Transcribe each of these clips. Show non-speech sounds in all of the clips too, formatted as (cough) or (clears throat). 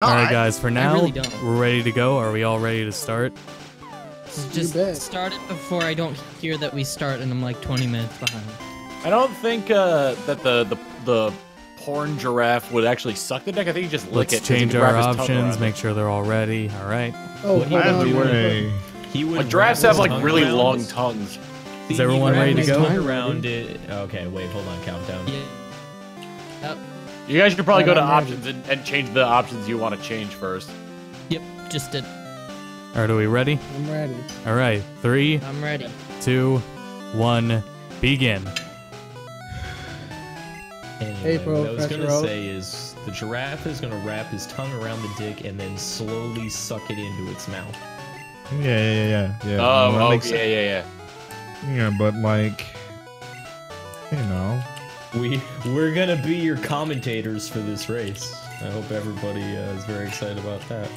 All right, guys. For now, really we're ready to go. Are we all ready to start? Just bet. start it before I don't hear that we start and I'm like 20 minutes behind. I don't think uh, that the, the the porn giraffe would actually suck the dick. I think you just lick Let's it. 'cause he change can our wrap his tongue options. Make sure they're all ready. All right. Oh, What do you hold want on, to do? hold on. Way. He would. Like giraffes have like really around long tongues. Is everyone ready to go? Around it. Okay, wait, hold on, countdown. Yeah. Yep. You guys should probably go to Alright, I'm ready. options and, and change the options you want to change first. Yep. Just did. All right. Are we ready? I'm ready. All right. Three, I'm ready. two, one, begin. Anyway, Hey, bro, what I was gonna Oak. say is the giraffe is gonna wrap his tongue around the dick and then slowly suck it into its mouth. Yeah, yeah, yeah, yeah. Oh, that oh yeah, yeah, yeah. Yeah, but like, you know, We we're gonna be your commentators for this race. I hope everybody uh, is very excited about that.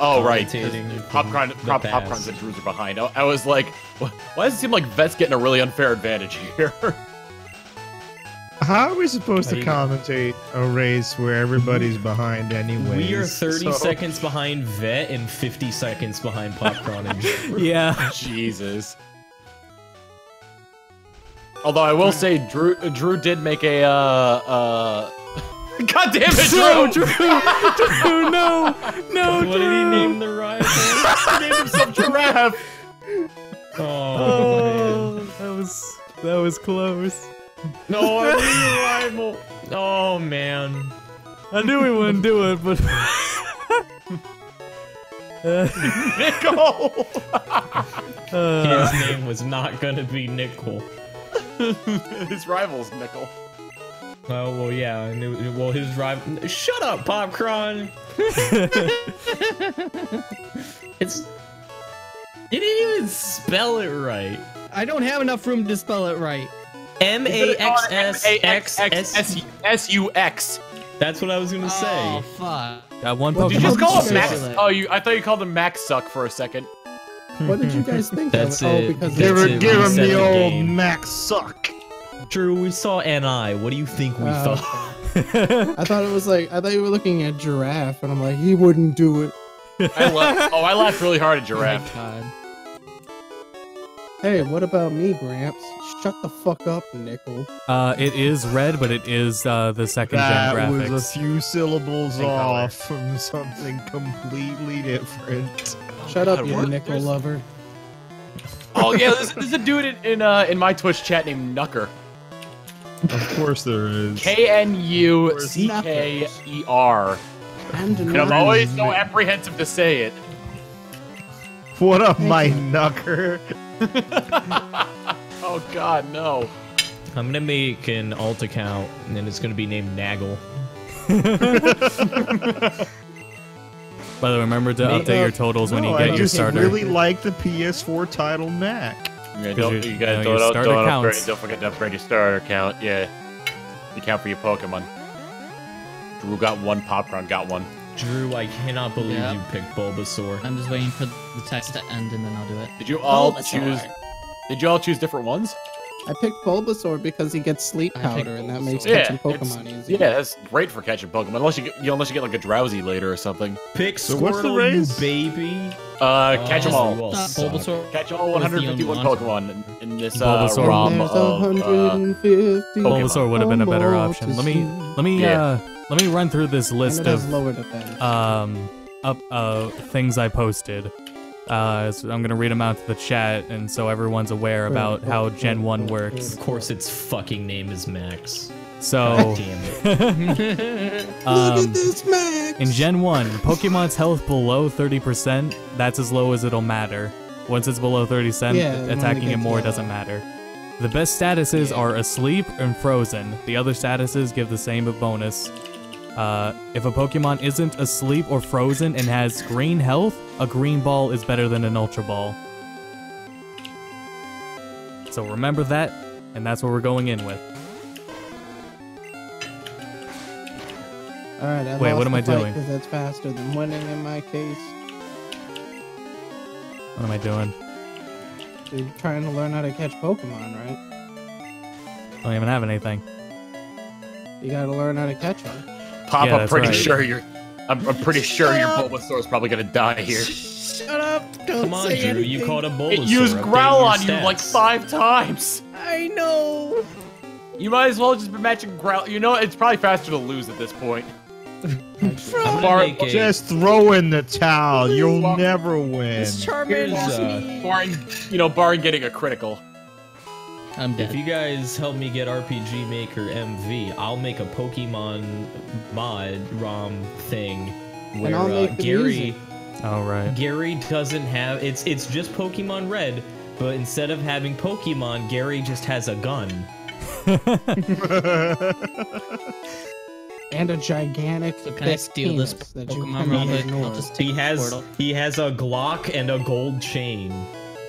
Oh right, 'cause Commentating from popcorn, pop, popcorns and Drews are behind. I, I was like, why does it seem like Vet's getting a really unfair advantage here? (laughs) how are we supposed How to you- commentate a race where everybody's behind anyway? We are 30 (laughs) seconds behind Vet and 50 seconds behind Popcorn and (laughs) Yeah. Jesus. Although I will say, Drew Drew did make a uh uh. (laughs) God damn it, No, Drew! Drew! Drew, no! No, What did he name the rival? (laughs) he named himself Giraffe. Oh, Oh, that was that was close. no, I'm the rival. Oh man. I knew we wouldn't do it, but. (laughs) Nickel. Uh, His name was not gonna be Nickel. (laughs) His rival's Nickel. Oh well, yeah. Well, his rival. Shut up, Popcorn. (laughs) it's. You didn't even spell it right. I don't have enough room to spell it right. M A X S X S. S S U X. That's what I was gonna say. Oh, fuck. got one Did you just call him Max? Oh, you. I thought you called him Max Suck for a second. What did you guys think? That's of? it. Oh, because That's Give, it, it, give him the the old game. max suck. Drew, we saw Ni. What do you think we Oh, thought? I thought it was like I thought you were looking at giraffe, and I'm like, he wouldn't do it. I laughed, oh, I laughed really hard at Oh my Giraffe. (laughs) God. Hey, what about me, Gramps? Shut the fuck up, Nickel. Uh, it is red, but it is uh, the second That gen was a few syllables Same color. off from something completely different. Shut up, God, you what- Nickel there's- lover. Oh yeah, there's, there's a dude in in, uh, in my Twitch chat named Knucker. Of course there is. K N U C K E R. And, And I'm always so apprehensive to say it. What up, Thank my you. knucker? (laughs) Oh God, no. I'm gonna make an alt account, and then it's gonna be named Naggle. (laughs) (laughs) By the way, remember to Make update your up- totals when No, you I get your just starter. really like the PS4 title Mac. Yeah, don't, your- you you guys know, your don't, starter don't, upgrade, don't forget to upgrade your starter count. Yeah, you count for your Pokemon. Drew got one. Popcorn got one. Drew, I cannot believe Yeah. you picked Bulbasaur. I'm just waiting for the text to end and then I'll do it. Did you all Bulbasaur. choose? Did you all choose different ones? I picked Bulbasaur because he gets sleep powder, and that makes Yeah, catching Pokemon easy. Yeah, that's great for catching Pokemon. Unless you get, you unless you get like a drowsy later or something. Pick So what's the Squirtle, you race? baby. Uh, catch them Oh, all. you all Stop, suck. Bulbasaur. Catch all 151 Pokemon in, in this uh, Bulbasaur. ROM. There's Uh, 150. Bulbasaur would have been a better option. Let me let me Yeah. uh let me run through this list of um up uh things I posted. Uh, so I'm gonna read them out to the chat, and so everyone's aware about how Gen One works. Of course, its fucking name is Max. So Damn it. (laughs) (laughs) Look um, at this Max. in Gen 1, Pokemon's health below 30%, that's as low as it'll matter. Once it's below 30 cent, Yeah, attacking it more low. doesn't matter. The best statuses are asleep and frozen. The other statuses give the same bonus. Uh, if a Pokemon isn't asleep or frozen and has green health, a green ball is better than an Ultra Ball. So remember that, and that's what we're going in with. All right, I Wait, what am I doing? 'cause that's faster than winning in my case. What am I doing? You're trying to learn how to catch Pokemon, right? I don't even have anything. You gotta learn how to catch them. Pop, Yeah, I'm pretty right. sure you're. I'm, I'm pretty sure your Bulbasaur is probably gonna die here. Shut up! Don't Come on, say Drew. You anything. caught a Bulbasaur. It used Growl on you like five times. I know. You might as well just be matching Growl. You know, it's probably faster to lose at this point. Bar- Just throw in the towel. You'll Bar- never win. Here's, uh, Barring, you know, barring getting a critical. I'm If you guys help me get RPG Maker MV, I'll make a Pokemon mod ROM thing where I'll uh, make the Gary music. All right. Gary doesn't have it's it's just Pokemon Red, but instead of having Pokemon, Gary just has a gun. And a gigantic. So can I thick steal this penis that you Pokemon real cannot quick? I'll ignore. just He has Squirtle. he has a Glock and a gold chain.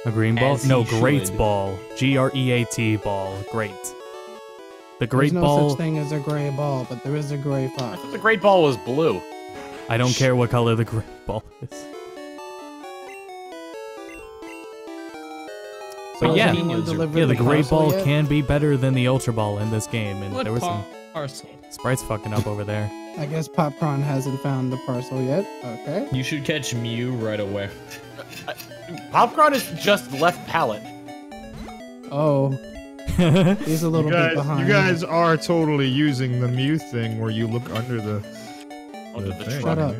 A green ball? As No, great should. ball. G R E A T ball. Great. The great There's great no ball. such thing as a gray ball, but there is a gray I fox. thought the Great Ball was blue. I don't care what color the great (laughs) ball is. So But has yeah. Yeah, the great ball yet? can be better than the ultra ball in this game, and What there was some parcel? sprites fucking up over there. I guess Popcorn hasn't found the parcel yet. Okay. You should catch Mew right away. Popcorn is just left palate. Oh, (laughs) he's a You little bit behind. you guys are totally using the Mew thing where you look under the, Under the the thing. Shut up.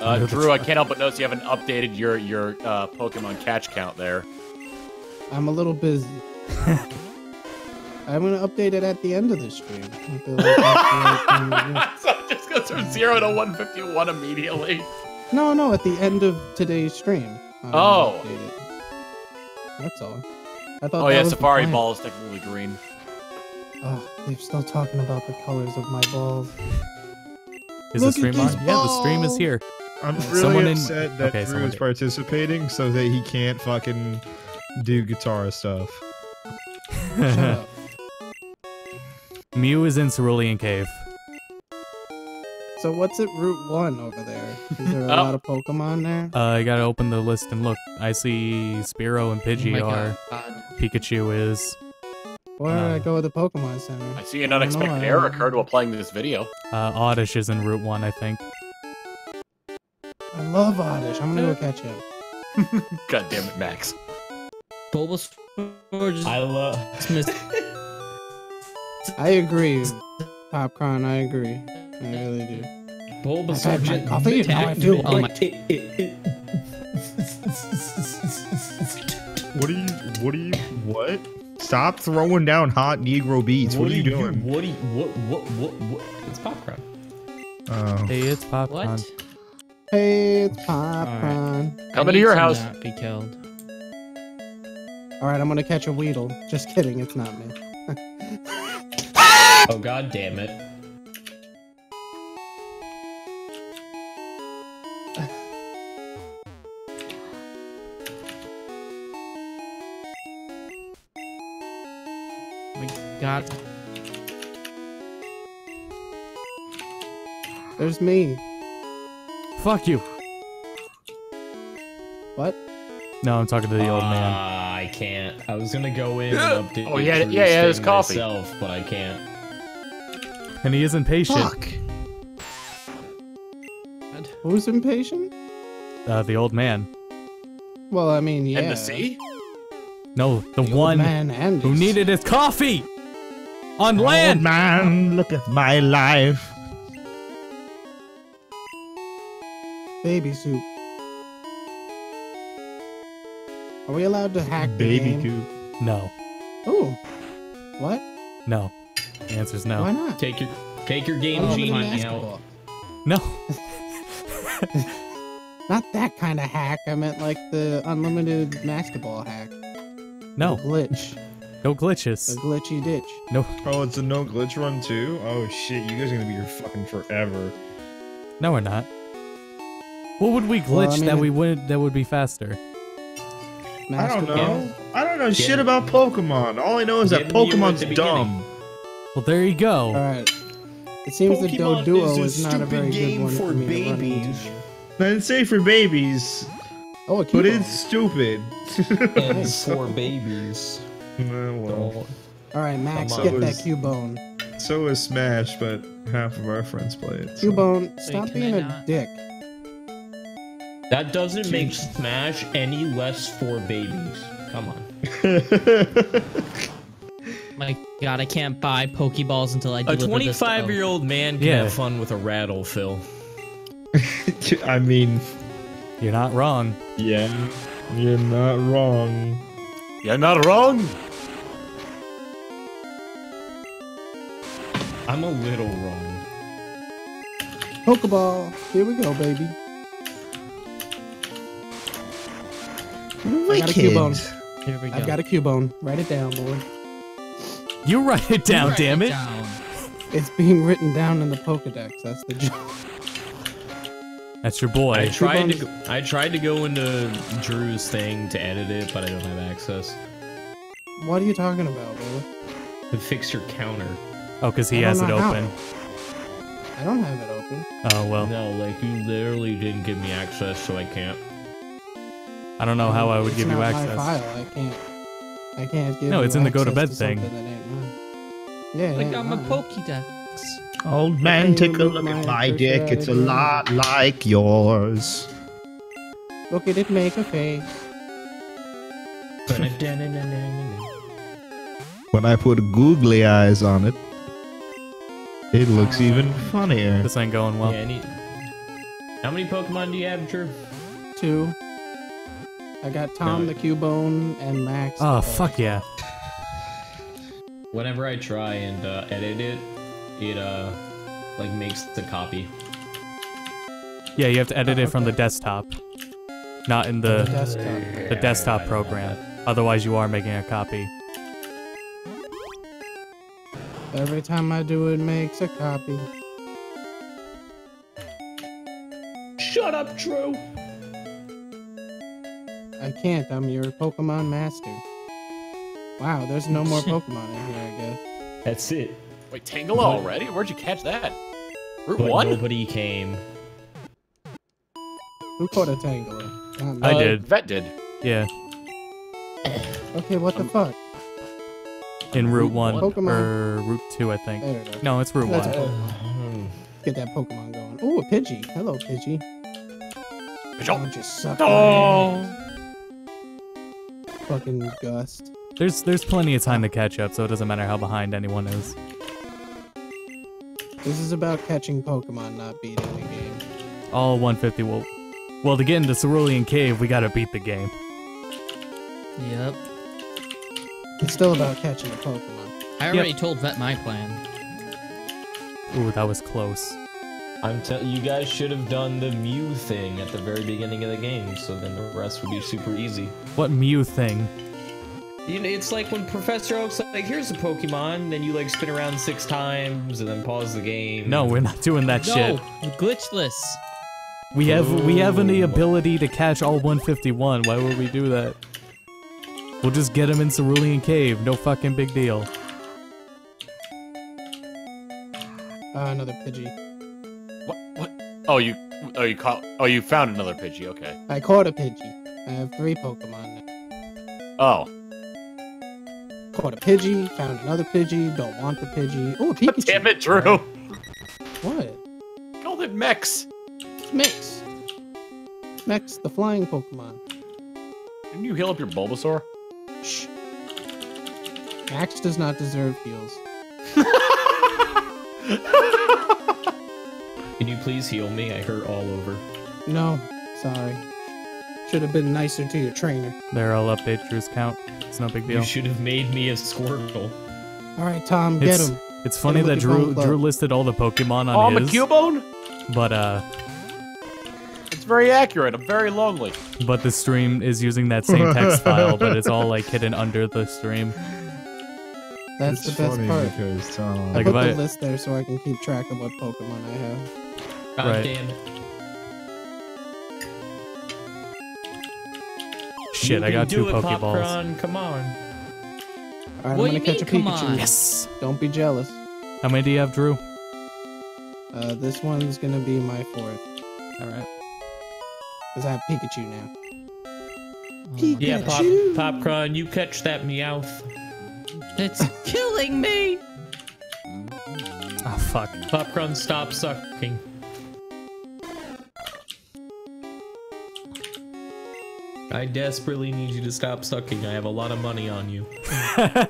Uh, Drew, I can't help but notice you haven't updated your your uh, Pokemon catch count there. I'm a little busy. (laughs) I'm gonna update it at the end of the stream. I feel like that's the right thing to do. so it just goes from zero to 151 immediately. No, no, at the end of today's stream. I'm Oh. That's all. I thought Oh yeah, Safari. Ball is technically green. Oh, they're still talking about the colors of my balls. Is Look the at stream on? this Yeah, the stream is here. I'm uh, really Someone in- upset that okay, Drew is did. participating so that he can't fucking do guitar stuff. (laughs) Shut up. Mew is in Cerulean Cave. So what's at Route One over there? Is there a (laughs) Oh. lot of Pokemon there? Uh, I gotta open the list and look. I see Spearow and Oh Pidgey are. God. Pikachu is. Why did I uh, go with the Pokemon Center? I see an unexpected error occurred while playing this video. Uh, Oddish is in Route 1, I think. I love Oddish. I'm gonna go catch him. (laughs) (laughs) God damn it, Max. Bulbasaur just I love. I agree, Popcorn. I agree. I really do. Bulbasaur. I've had my just coffee, now I attacked feel me. great. It- it- it- What are you? What are you? What? Stop throwing down hot Negro beats. What, are you doing? What are you? What? What? What? What? It's popcorn. Oh. Hey, it's Popcorn. What? Hey, it's Popcorn. I Coming to your house. Not be killed. All right, I'm gonna catch a Weedle. Just kidding, it's not me. (laughs) Oh god damn it! There's me. Fuck you. What? No, I'm talking to the old man. Ah, I can't. I was gonna go in and update. Oh, yeah, Drew's yeah, yeah, his thing coffee. myself, but I can't. And he is impatient. Fuck. Who's impatient? Uh, the old man. Well, I mean, yeah. And the sea? No, the, The old one man and who needed his coffee on Old land. man, look at my life. Baby soup. Are we allowed to hack the Baby game? coop. No, Oh, what? no. The answer's no. Why not? Take your take your game Unlimited genie out. basketball. No. (laughs) Not that kind of hack. I meant like the unlimited basketball hack. No. The glitch. No glitches. glitches. glitchy ditch. No. Oh, it's a no glitch run too. Oh shit, you guys are gonna be here fucking forever. No, we're not. What would we glitch Well, I mean, that we would that would be faster? I don't Basketball. know. I don't know Get- shit about Pokemon. All I know is that Get Mew at Pokemon's dumb. Well, there you go. All right. It seems that Pokemon Doduo is a is, not a stupid very good game one for for me to run babies. into. I didn't say for babies, Oh, a but Cubone. it's stupid. And (laughs) for babies. Oh, well. All right, Max, Come get on. that Cubone. So is Smash, but half of our friends play it. so- Cubone, stop can being a not? dick. That doesn't make Smash any less for babies. Come on. (laughs) My God, I can't buy Pokeballs until I A deliver this to 25 year old man can Yeah. have fun with a rattle, Phil. (laughs) I mean, You're not wrong. yeah, you're not wrong. You're not wrong. I'm a little wrong. Pokeball. Here we go, baby. I got a Cubone. Here we go. I've got a Cubone. Write it down, boy. You write it down, Write damn it. down. It's being written down in the Pokedex. That's the joke. That's your boy. I tried to go, I tried to go into Drew's thing to edit it, but I don't have access What are you talking about, brother? to fix your counter. Oh, because he I has it know how. open. I don't have it open. Oh, well. No, like you literally didn't give me access, so I can't. I don't know how I would It's give you not access. My file. I can't. I can't give. No, you it's in the go to access bed thing. something that ain't mine. Yeah, Like ain't I'm a mine. Pokédex. Old man, take a look at my dick. It's a lot like yours. Look at it make a face. When I put googly eyes on it, it looks uh, even funnier. This ain't going well. yeah, I. How many Pokemon do you have, Drew? Two. I got Tom No. the Cubone and Max. Oh, Pug. fuck yeah. Whenever I try and uh, edit it, it uh like makes the copy. Yeah, you have to edit Oh, it from the desktop, not in the Desktop. the desktop program. Otherwise, you are making a copy. Every time I do it, makes a copy. Shut up, Drew. I can't. I'm your Pokemon master. Wow, there's no more (laughs) Pokemon in here, I guess. That's it. Wait, Tangela already? Where'd you catch that? Route But one? nobody came. Who caught a Tangela? Not. I Uh, did. Vet did. Yeah, Okay, what the fuck? in Route 1 Pokemon. or Route 2, I think. There it is. No, it's Route That's 1. a Get that Pokemon going. Ooh, a Pidgey. Hello, Pidgey. Don't just suck. my Oh. Ass. Fucking Gust. There's there's plenty of time to catch up, so it doesn't matter how behind anyone is. This is about catching Pokemon, not beating the game. All 150 will. Well, to get into Cerulean Cave, we gotta beat the game. Yep. It's still about catching a Pokemon. I already told Vet my plan. Ooh, that was close. I'm tell you guys should have done the Mew thing at the very beginning of the game, so then the rest would be super easy. What Mew thing? You know, it's like when Professor Oak's like, "Here's a Pokemon," then you like spin around six times and then pause the game. No, we're not doing that no, shit. glitchless. We have we have the ability to catch all 151. Why would we do that? We'll just get him in Cerulean Cave. No fucking big deal. Uh, another Pidgey. Oh, you. Oh, you caught. Oh, you found another Pidgey. Okay. I caught a Pidgey. I have three Pokemon now. Oh. Caught a Pidgey, found another Pidgey, don't want the Pidgey. Oh, Pikachu. (laughs) Damn it, Drew. What? Called it Mex. Mix. Mix, the flying Pokemon. Didn't you heal up your Bulbasaur? Shh. Max does not deserve heals. (laughs) Can you please heal me? I hurt all over. No, sorry. Should have been nicer to your trainer. There, I'll update Drew's count. It's no big deal. You should have made me a Squirtle. All right, Tom, get It's, him. it's funny him that Drew. Drew listed all the Pokemon Oh, I'm on a his, Cubone? but uh, It's very accurate. I'm very lonely. but the stream is using that same text (laughs) file, but it's all like hidden under the stream. That's it's the best funny part. because Tom. I Like, put the I- list there so I can keep track of what Pokemon I have. God Right. damn it. Shit, You I got two it, Pokeballs. Popcorn, Come on. All right, What I'm gonna you catch a mean, come Pikachu. on? Yes. Don't be jealous. How many do you have, Drew? Uh, this one's gonna be my fourth All right. because I have Pikachu now. Oh, Yeah, Pop, Pikachu. Popcorn, you catch that Meowth. it's killing me. Ah, fuck. Popcorn, stop sucking. I desperately need you to stop sucking. I have a lot of money on you. (laughs)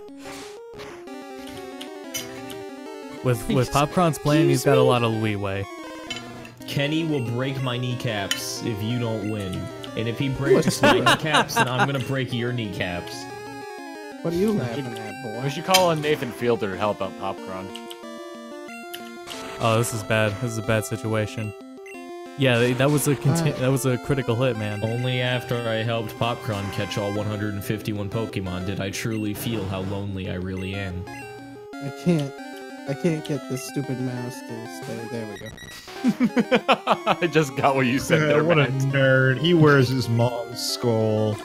With with Popcorn's plan, he's got a lot of leeway. Kenny will break my kneecaps if you don't win. And if he breaks my kneecaps, then I'm gonna break your kneecaps. What are you laughing at, boy? We should call on Nathan Fielder to help out Popcorn. Oh, this is bad. This is a bad situation. Yeah, that was a conti- that was a critical hit, man. Only after I helped Popcorn catch all 151 Pokemon did I truly feel how lonely I really am. I can't. I can't get this stupid mouse to stay. There we go. (laughs) I just got what you said there, (laughs) what a nerd. He wears his mom's skull.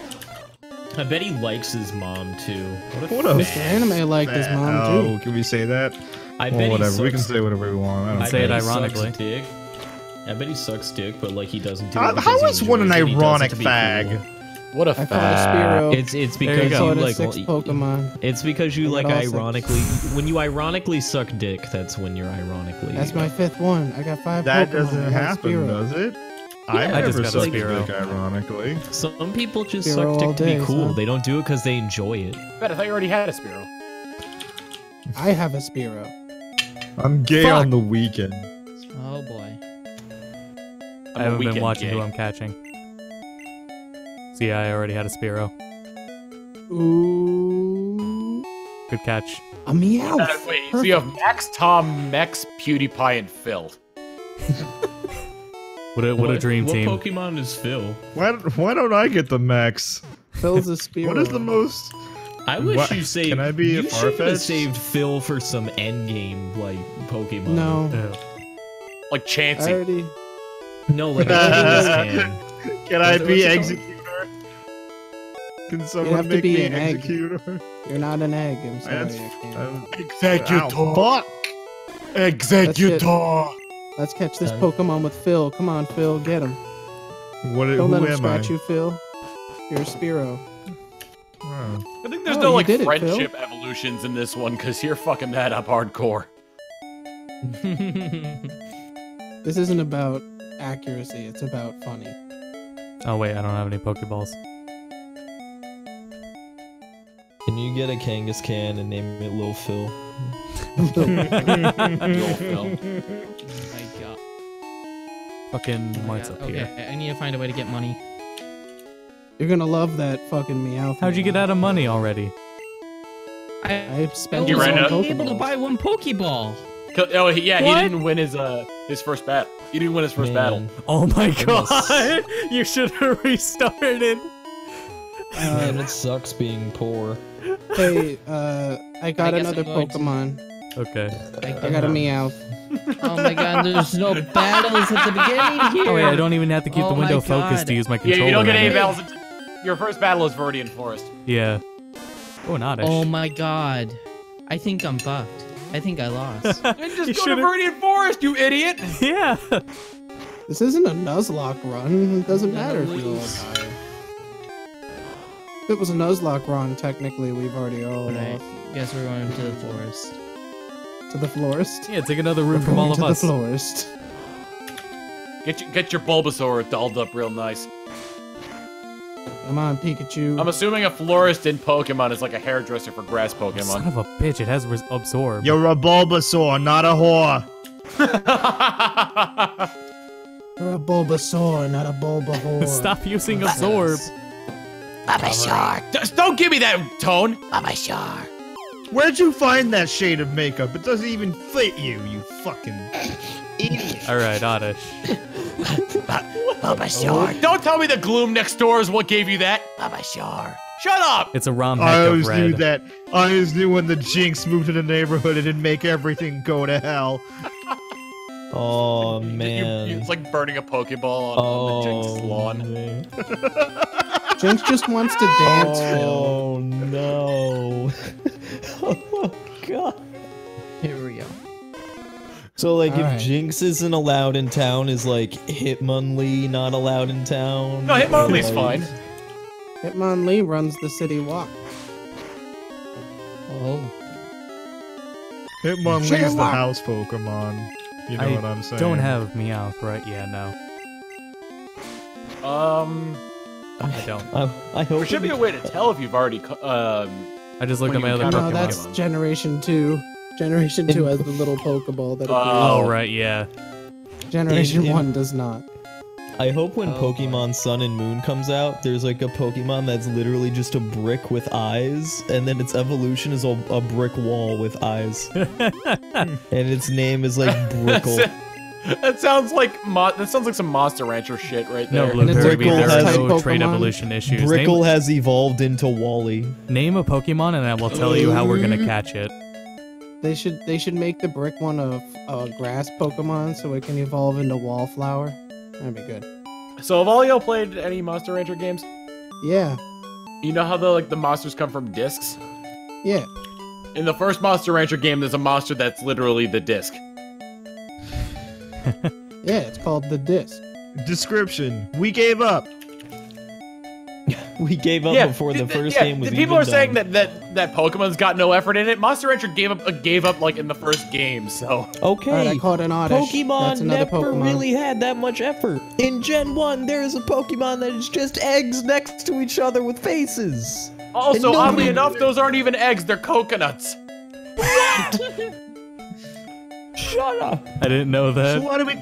I bet he likes his mom too. What a What a Mr. Anime liked his mom Oh, too. can we say that? I Well, bet whatever. he We can say whatever we want. I don't I Say it bet sucks ironically. Dick. I bet he sucks dick, but like he doesn't do uh, How- it. because how he is one an enjoys it, he does it ironic to fag? cool. What a I caught a fact. Spearow. It's it's There you because you, like six well, Pokemon. it's because you I like got six. ironically (laughs) when you ironically suck dick. That's when you're ironically. That's my fifth one. I got five. That Pokemon. doesn't I got a happen, Spearow. does it? I Yeah, I never just got a sucked Spearow. dick, ironically. Some people just Spearow suck all dick to be cool. son. They don't do it because they enjoy it. Bet I thought you already had a Spearow. I have a Spearow. I'm gay Fuck. on the weekend. Oh boy. I haven't been watching who I'm catching. See, I already had a Spearow. Ooh. Good catch. A meow. Uh, wait, so you have Max, Tom, Mex, PewDiePie, and Phil. (laughs) What a what, a dream what team. Pokemon is Phil? Why, why don't I get the max? Phil's a Spearow. What is the most? I wish What? you saved. Can I be you a should have Farfetch'd? saved Phil for some endgame like Pokemon. No. Yeah. Like I already. No, like a Genghis Khan. (laughs) Can I be what's it Exeggutor? you have someone to be me an egg. Exeggutor? You're not an egg. I'm sorry. That's, I can't. um, Exeggutor. ow, fuck. Exeggutor. Let's catch this Pokemon with Phil. Come on, Phil. Get him. What? Don't who let him am scratch I? you, Phil. You're a Spearow. Oh. I think there's Oh, no like did it, friendship evolutions in this one because you're fucking that up hardcore. (laughs) This isn't about accuracy. It's about funny. Oh wait, I don't have any Pokeballs. Can you get a Kangaskhan and name it Lil Phil? Yo, Phil. My God. Fucking Oh my up okay, here. I need to find a way to get money. You're gonna love that fucking meow. How'd you get out of money already? I, I spent I You was ran out? only able to buy one Pokeball. Co- Oh yeah, What? he didn't win his uh his first battle. He didn't win his first Man. battle. Oh my It god! (laughs) you should have restarted. Man, it sucks being poor. Hey, uh, I got I another I'm to- Pokemon. Okay. I got a Meowth. Oh my god, there's no (laughs) battles at the beginning here. Oh wait, I don't even have to keep Oh the window focused to use my controller. Yeah, controller. you don't get any battles. Your first battle is Viridian Forest. Yeah. Oh, not Oh my god. I think I'm fucked. I think I lost. (laughs) Then just You go to should've- Viridian Forest, you idiot! Yeah. This isn't a Nuzlocke run. It doesn't matter if you all lose. die. If it was a Nuzlocke run, technically we've already all Alright, lost. guess we're going to the forest. To the florist. Yeah, take another room We're from all of to us. the florist. Get your, get your Bulbasaur dolled up real nice. Come on, Pikachu. I'm assuming a florist in Pokemon is like a hairdresser for grass Pokemon. Son Pokemon. of a bitch! It has res- absorb. You're a Bulbasaur, not a whore. (laughs) You're a Bulbasaur, not a Bulbahor. (laughs) Stop using absorb. Just don't give me that tone. Bulbasaur. Where'd you find that shade of makeup? It doesn't even fit you, you fucking (laughs) idiot. All right, Oddish. Oh, Don't tell me the gloom next door is what gave you that. Shut up. It's a ROM I hack of always knew that. I always knew when the Jynx moved to the neighborhood, it'd make everything go to hell. (laughs) Oh (laughs) man. you- it's like burning a Pokeball on, on the oh, Jynx lawn. (laughs) Jynx just wants to dance, Oh no. oh god. Here we go. So like Alright. if Jynx isn't allowed in town, is like Hitmonlee not allowed in town? No, Hitmonlee's Like- fine. Hitmonlee runs the city walk. Oh. Hitmonlee is the house Pokemon. You know I what I'm saying? Don't have Meowth, right? Yeah, no. Um, I don't. I, I hope there should be a way to tell if you've already. co- Um, I just looked at my other encounter No, Pokemon. that's Generation 2. Generation 2 has the little Pokeball that Oh. Oh, appears. right, yeah. Generation in- 1 does not. I hope when Oh, boy. Pokemon Sun and Moon comes out, there's like a Pokemon that's literally just a brick with eyes, and then its evolution is a, a brick wall with eyes, (laughs) and its name is like (laughs) Brickle. that sounds like mo- that sounds like some Monster Rancher shit right No, there. And it's Blueberry, a there grass are no trait Pokemon. evolution issues. Brickle Name, has evolved into Wally. name a Pokemon and I will tell you how we're gonna catch it. They should they should make the brick one a, a uh, grass Pokemon so it can evolve into Wallflower. That'd be good. So have all y'all played any Monster Rancher games? Yeah, You know how the like the monsters come from discs? yeah. In the first Monster Rancher game, there's a monster that's literally the disc. Yeah, it's called the disc. Description: We gave up. We gave up yeah, before the th- th- first yeah, game was th- People even are saying that, that that Pokemon's got no effort in it. Monster Rancher gave up uh, gave up like in the first game. So Okay. Alright, I called an oddish. Pokemon never Pokemon. really had that much effort. In Gen 1, there is a Pokemon that is just eggs next to each other with faces. also And oddly enough, those aren't even eggs; they're coconuts. (laughs) Shut up. I didn't know So that, why do we?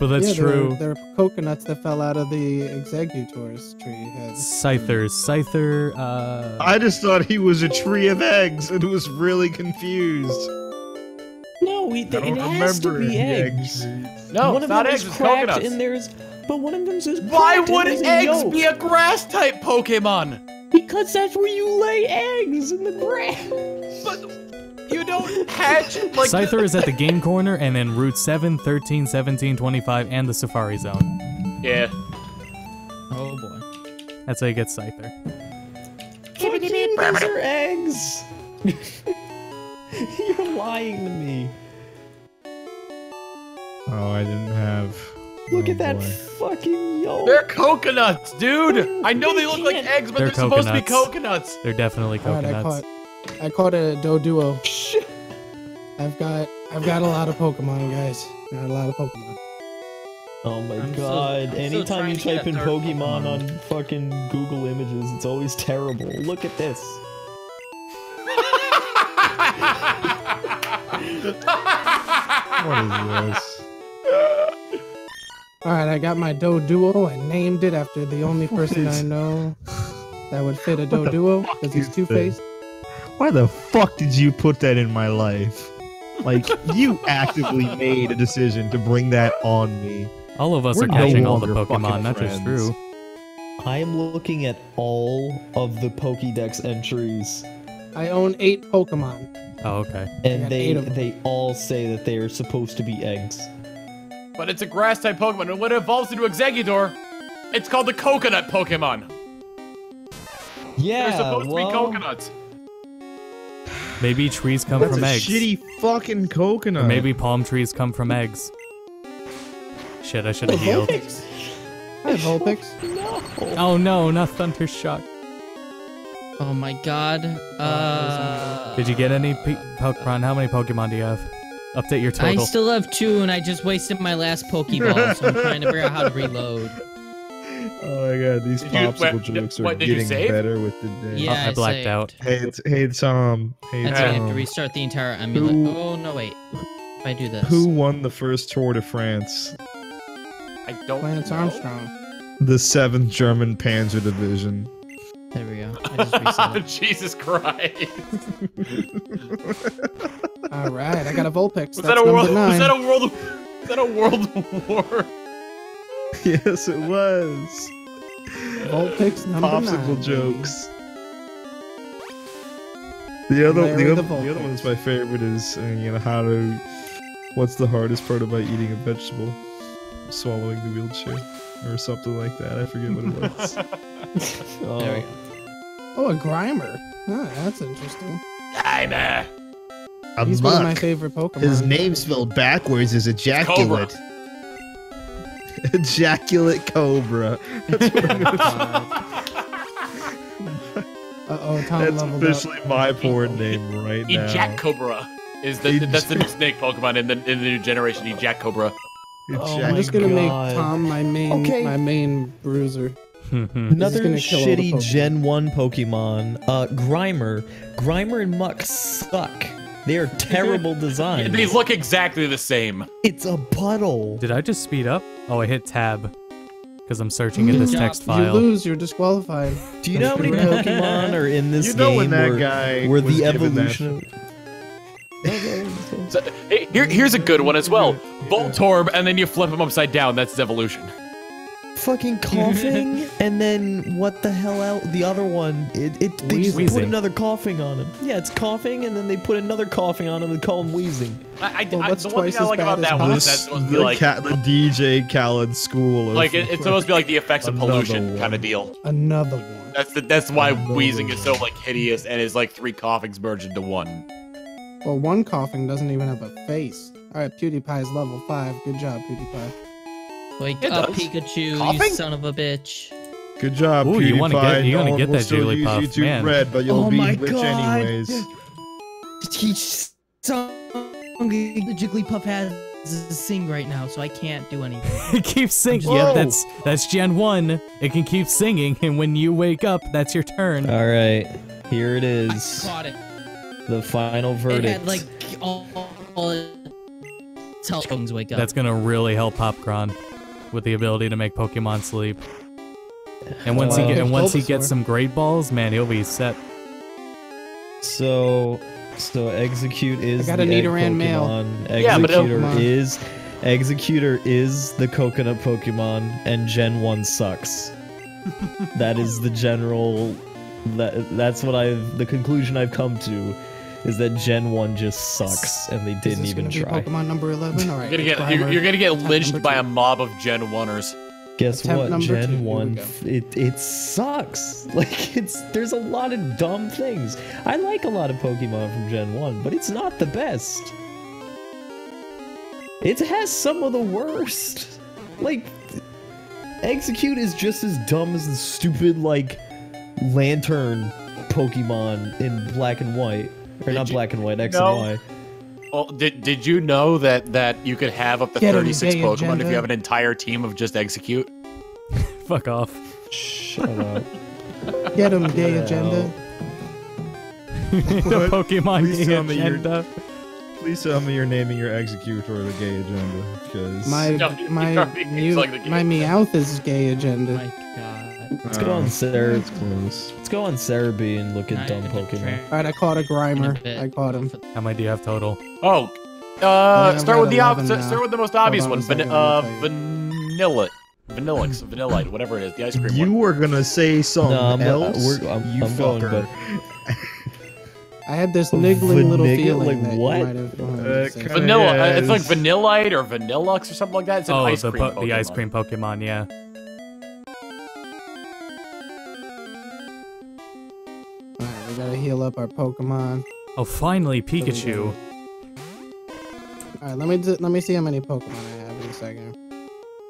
But that's yeah, true. They're, they're coconuts that fell out of the Exeggutor's tree heads. Scythers. Scyther, uh... I just thought he was a tree of eggs and was really confused. No, we, I it has to be any eggs. No, one it's of not them eggs; is cracked coconuts. and there's, but one of them is Why cracked and would there's a eggs yolk. be a grass type Pokemon? Because that's where you lay eggs in the grass. But you don't hatch like Scyther is at the game corner and then Route 7, 13, 17, 25, and the Safari Zone. Yeah. Oh boy. That's how you get Scyther. Fuck you, those are eggs. (laughs) You're lying to me. Oh, I didn't have. Look oh at that boy. fucking yolk. They're coconuts, dude. I know they look like can't- eggs, but They're they're, supposed to be coconuts. coconuts. They're definitely Alright, I coconuts. Caught I caught a Doduo. I've got I've got a lot of Pokemon, guys. Got a lot of Pokemon. Oh my I'm god. I'm Anytime trying you type in Pokemon, Pokemon. on fucking Google Images, it's always terrible. Look at this. What is this? Alright, I got my Doduo and named it after the only person I know that would fit a What the Doduo because he's two faced. Why the fuck did you put that in my life? Like you actively made a decision to bring that on me. All of us We're are no catching all the Pokemon, fucking not just friends. Drew. I am looking at all of the Pokédex entries, I own eight Pokemon. Oh, okay. and they eight of them. they all say that they are supposed to be eggs. But it's a grass type Pokemon, and when it evolves into Exeggutor, it's called the coconut Pokemon. Yeah, They're supposed well, to be coconuts. Maybe trees come That's from a eggs. shitty fucking coconut. Or maybe palm trees come from eggs. Shit, I should have healed. Vulpix. Hi, Vulpix. No. Oh no, not Thunder Shock. Oh my god. Uh. Did you get any P- Pokemon? How many Pokemon do you have? Update your time. I still have two, and I just wasted my last Pokeball, so I'm trying to figure out how to reload. Oh my god, these Did you- popsicle what- jokes are what, did you getting better with the day. Yeah, I blacked saved. out. Hey, it's, hey, Tom. Um, hey, That's why I have to um, restart the entire amulet. Who- Oh no, wait. If I do this. Who won the first Tour de France? I don't Lance know. Armstrong. The Seventh German Panzer Division. There we go. I (laughs) just reset it. Jesus Christ. All right, I got a Vulpix. Was That's that a world? nine. Was that a world? Was that a world (laughs) war? (laughs) yes, it was. Vulpix number Popsicle nine. jokes. The other, Larry the the other, the other Vulpix. one's my favorite is uh, you know how to. What's the hardest part about eating a vegetable? Swallowing the wheelchair, or something like that. I forget what it was. (laughs) Oh, There we go. Oh, a Grimer. Ah, that's interesting. I'm uh, A He's one of my favorite Pokemon. His name spelled backwards is ejaculate. Ejaculate cobra. That's what I'm gonna (laughs) Uh oh, Tom That's leveled officially my porn name right now. Eject Cobra. Is the that's the new snake Pokemon in the in the new generation? You Jack Cobra. Oh I'm just gonna God. make Tom my main Okay. my main bruiser. (laughs) Another gonna kill all the shitty Gen 1 Pokemon, uh, Grimer. Grimer and Muk suck. They are terrible (laughs) designs. They look exactly the same. It's a puddle. Did I just speed up? Oh, I hit tab. Because I'm searching in this Good text job. You lose, you're disqualified. Do you know how many (laughs) Pokemon are in this (laughs) You know game when that where, guy where was the given that- evolution of... So, hey, here, here's a good one as well. Voltorb, and then you flip him upside down. That's his evolution. Fucking (laughs) Koffing and then what the hell out the other one it, it they just put another Koffing on him yeah it's Koffing and then they put another Koffing on him and call him Weezing I, I, Well, I- that's the one twice thing I like about that Pop. one is This, that's supposed to the, be like, Ca- the DJ Khaled school. Of, like it, it's supposed to be like the effects of pollution one. kind of deal. Another one. That's the, that's why Another Weezing is so like hideous and is like three Koffings merged into one. Well, one Koffing doesn't even have a face. All right, PewDiePie is level five. Good job, PewDiePie. Wake It up, does. Pikachu, Koffing? you son of a bitch. Good job, Ooh, you want to get, you no wanna get that still use Jigglypuff, YouTube man. Red, but you'll Oh be my rich God. anyways. Each song the Jigglypuff has to sing right now, so I can't do anything. (laughs) it keeps singing. Whoa. Yeah, that's that's Gen 1. It can keep singing, and when you wake up, that's your turn. all right here it is. I caught it. the final verdict It had like all, all tell tongues wake up. That's gonna really help Popcron with the ability to make Pokemon sleep. (sighs) And once he get, and once he gets some great balls, man, he'll be set. so so Exeggcute is I got the an egg Nidoran male. Pokemon. Yeah, but it'll- Exeggutor Pokemon. is Exeggutor is the coconut pokemon and gen 1 sucks (laughs) that is the general that that's what i've the conclusion i've come to is that gen 1 just sucks and they didn't this even gonna be try Pokemon number eleven. (laughs) All right. You're gonna get Grimer. you're, you're gonna get lynched by a mob of Gen Oneers. Guess Attempt what? number two, Gen one, it it sucks. (laughs) Like it's there's a lot of dumb things. I like a lot of Pokemon from Gen one, but it's not the best. It has some of the worst. Like Exeggcute is just as dumb as the stupid like Lantern Pokemon in Black and White, or Did not you Black and White, X know- and Y. Well, did did you know that that you could have up to Get 'em, 36 gay Pokemon if you have an entire team of just Exeggcute? (laughs) Fuck off. Shut up. Get him, gay Hell. agenda. (laughs) the Pokemon Please tell me you're- Please tell me you're naming your Exeggutor the gay agenda, because My No, he- (laughs) he my already like the gay my agenda. Meowth is gay Oh agenda. my god. Let's go on Cer- That's. Let's go on Serebii and look at dumb Pokemon. All right, I caught a Grimer. I caught him. How many do you have total? Oh, uh, I've start with the 11 opposite. now. Start with the most obvious on one. Van- second, uh, I'll vanilla, vanillix, vanillite, whatever it is, the ice cream You one. were gonna say something No, I'm- else. we're- I'm- you I'm going, fucker. (laughs) I had this niggling little feeling Like that what? you might have wanted Uh, to say. kinda- Vanilla. uh, it's like Yes. vanillite or vanillux or something like that. It's an oh, ice the cream. po- the ice cream Pokemon, yeah. Heal up our Pokemon. Oh, finally, Pikachu. All right, let me d- let me see how many Pokemon I have in a second.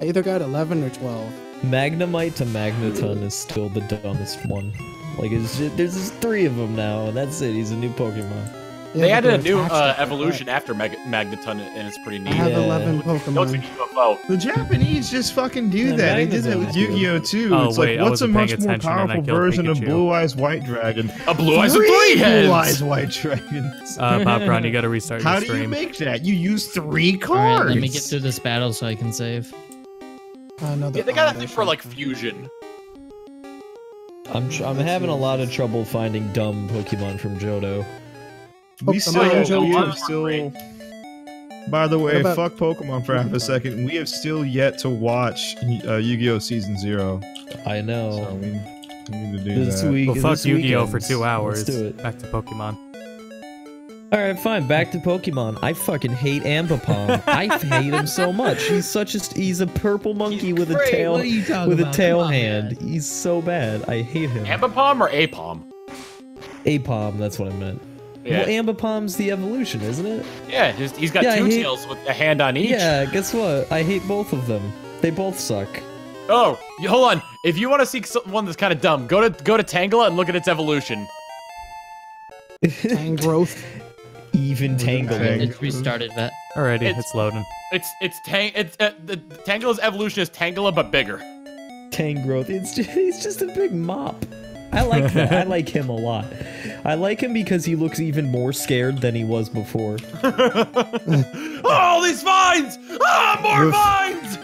I either got 11 or 12. Magnemite to Magneton is still the dumbest one. Like, it's just, there's just three of them now, and that's it. He's a new Pokemon. Yeah, They added a new uh, evolution Pokemon. after Mag- Magneton, and it's pretty I neat. have Yeah. 11 It looks like a Pokemon. UFO. The Japanese just fucking do Yeah, that. They did that Magneton's with good. Yu-Gi-Oh too. Oh, it's wait, I like what's a wasn't much paying more attention and I powerful killed version of Pikachu. Blue Eyes White Dragon? A blue eyes with Three three heads. Blue Eyes White Dragons. Uh, Popcron, you gotta restart How your do you stream. make that? You use three All cards. right, let me get through this battle so I can save. Another Yeah, they got a Pokemon thing for like version. fusion. I'm tr- I'm having a lot of trouble finding dumb Pokemon from Johto. We Pokemon still, Jojo. we have Pokemon still. By the way, about- fuck Pokemon for half a second. We have still yet to watch uh, Yu-Gi-Oh! Season Zero. I know. So we, we need to do This that. week, Well, fuck Yu-Gi-Oh for two hours. Let's do it. Back to Pokemon. All right, fine. Back to Pokemon. I fucking hate Ambipom. I (laughs) hate him so much. He's such a he's a purple monkey with a tail what are you talking with a tail on, hand. man. He's so bad. I hate him. Ambipom or Aipom? Aipom, that's what I meant. Yeah, Well, Ambipom's the evolution, isn't it? yeah. He's, he's got Yeah, two hate- tails with a hand on each. Yeah. Guess what? I hate both of them. They both suck. Oh, hold on. If you want to see one that's kind of dumb, go to go to Tangela and look at its evolution. Tangrowth. (laughs) Even tangling. It's restarted, vet. Alrighty, It's- it's, loading. It's it's tang it's uh, the Tangela's evolution is Tangela but bigger. Tang growth. It's just, (laughs) he's just a big mop. I like that. I like him a lot. I like him because he looks even more scared than he was before. (laughs) oh, these vines! Ah, more Roof. vines!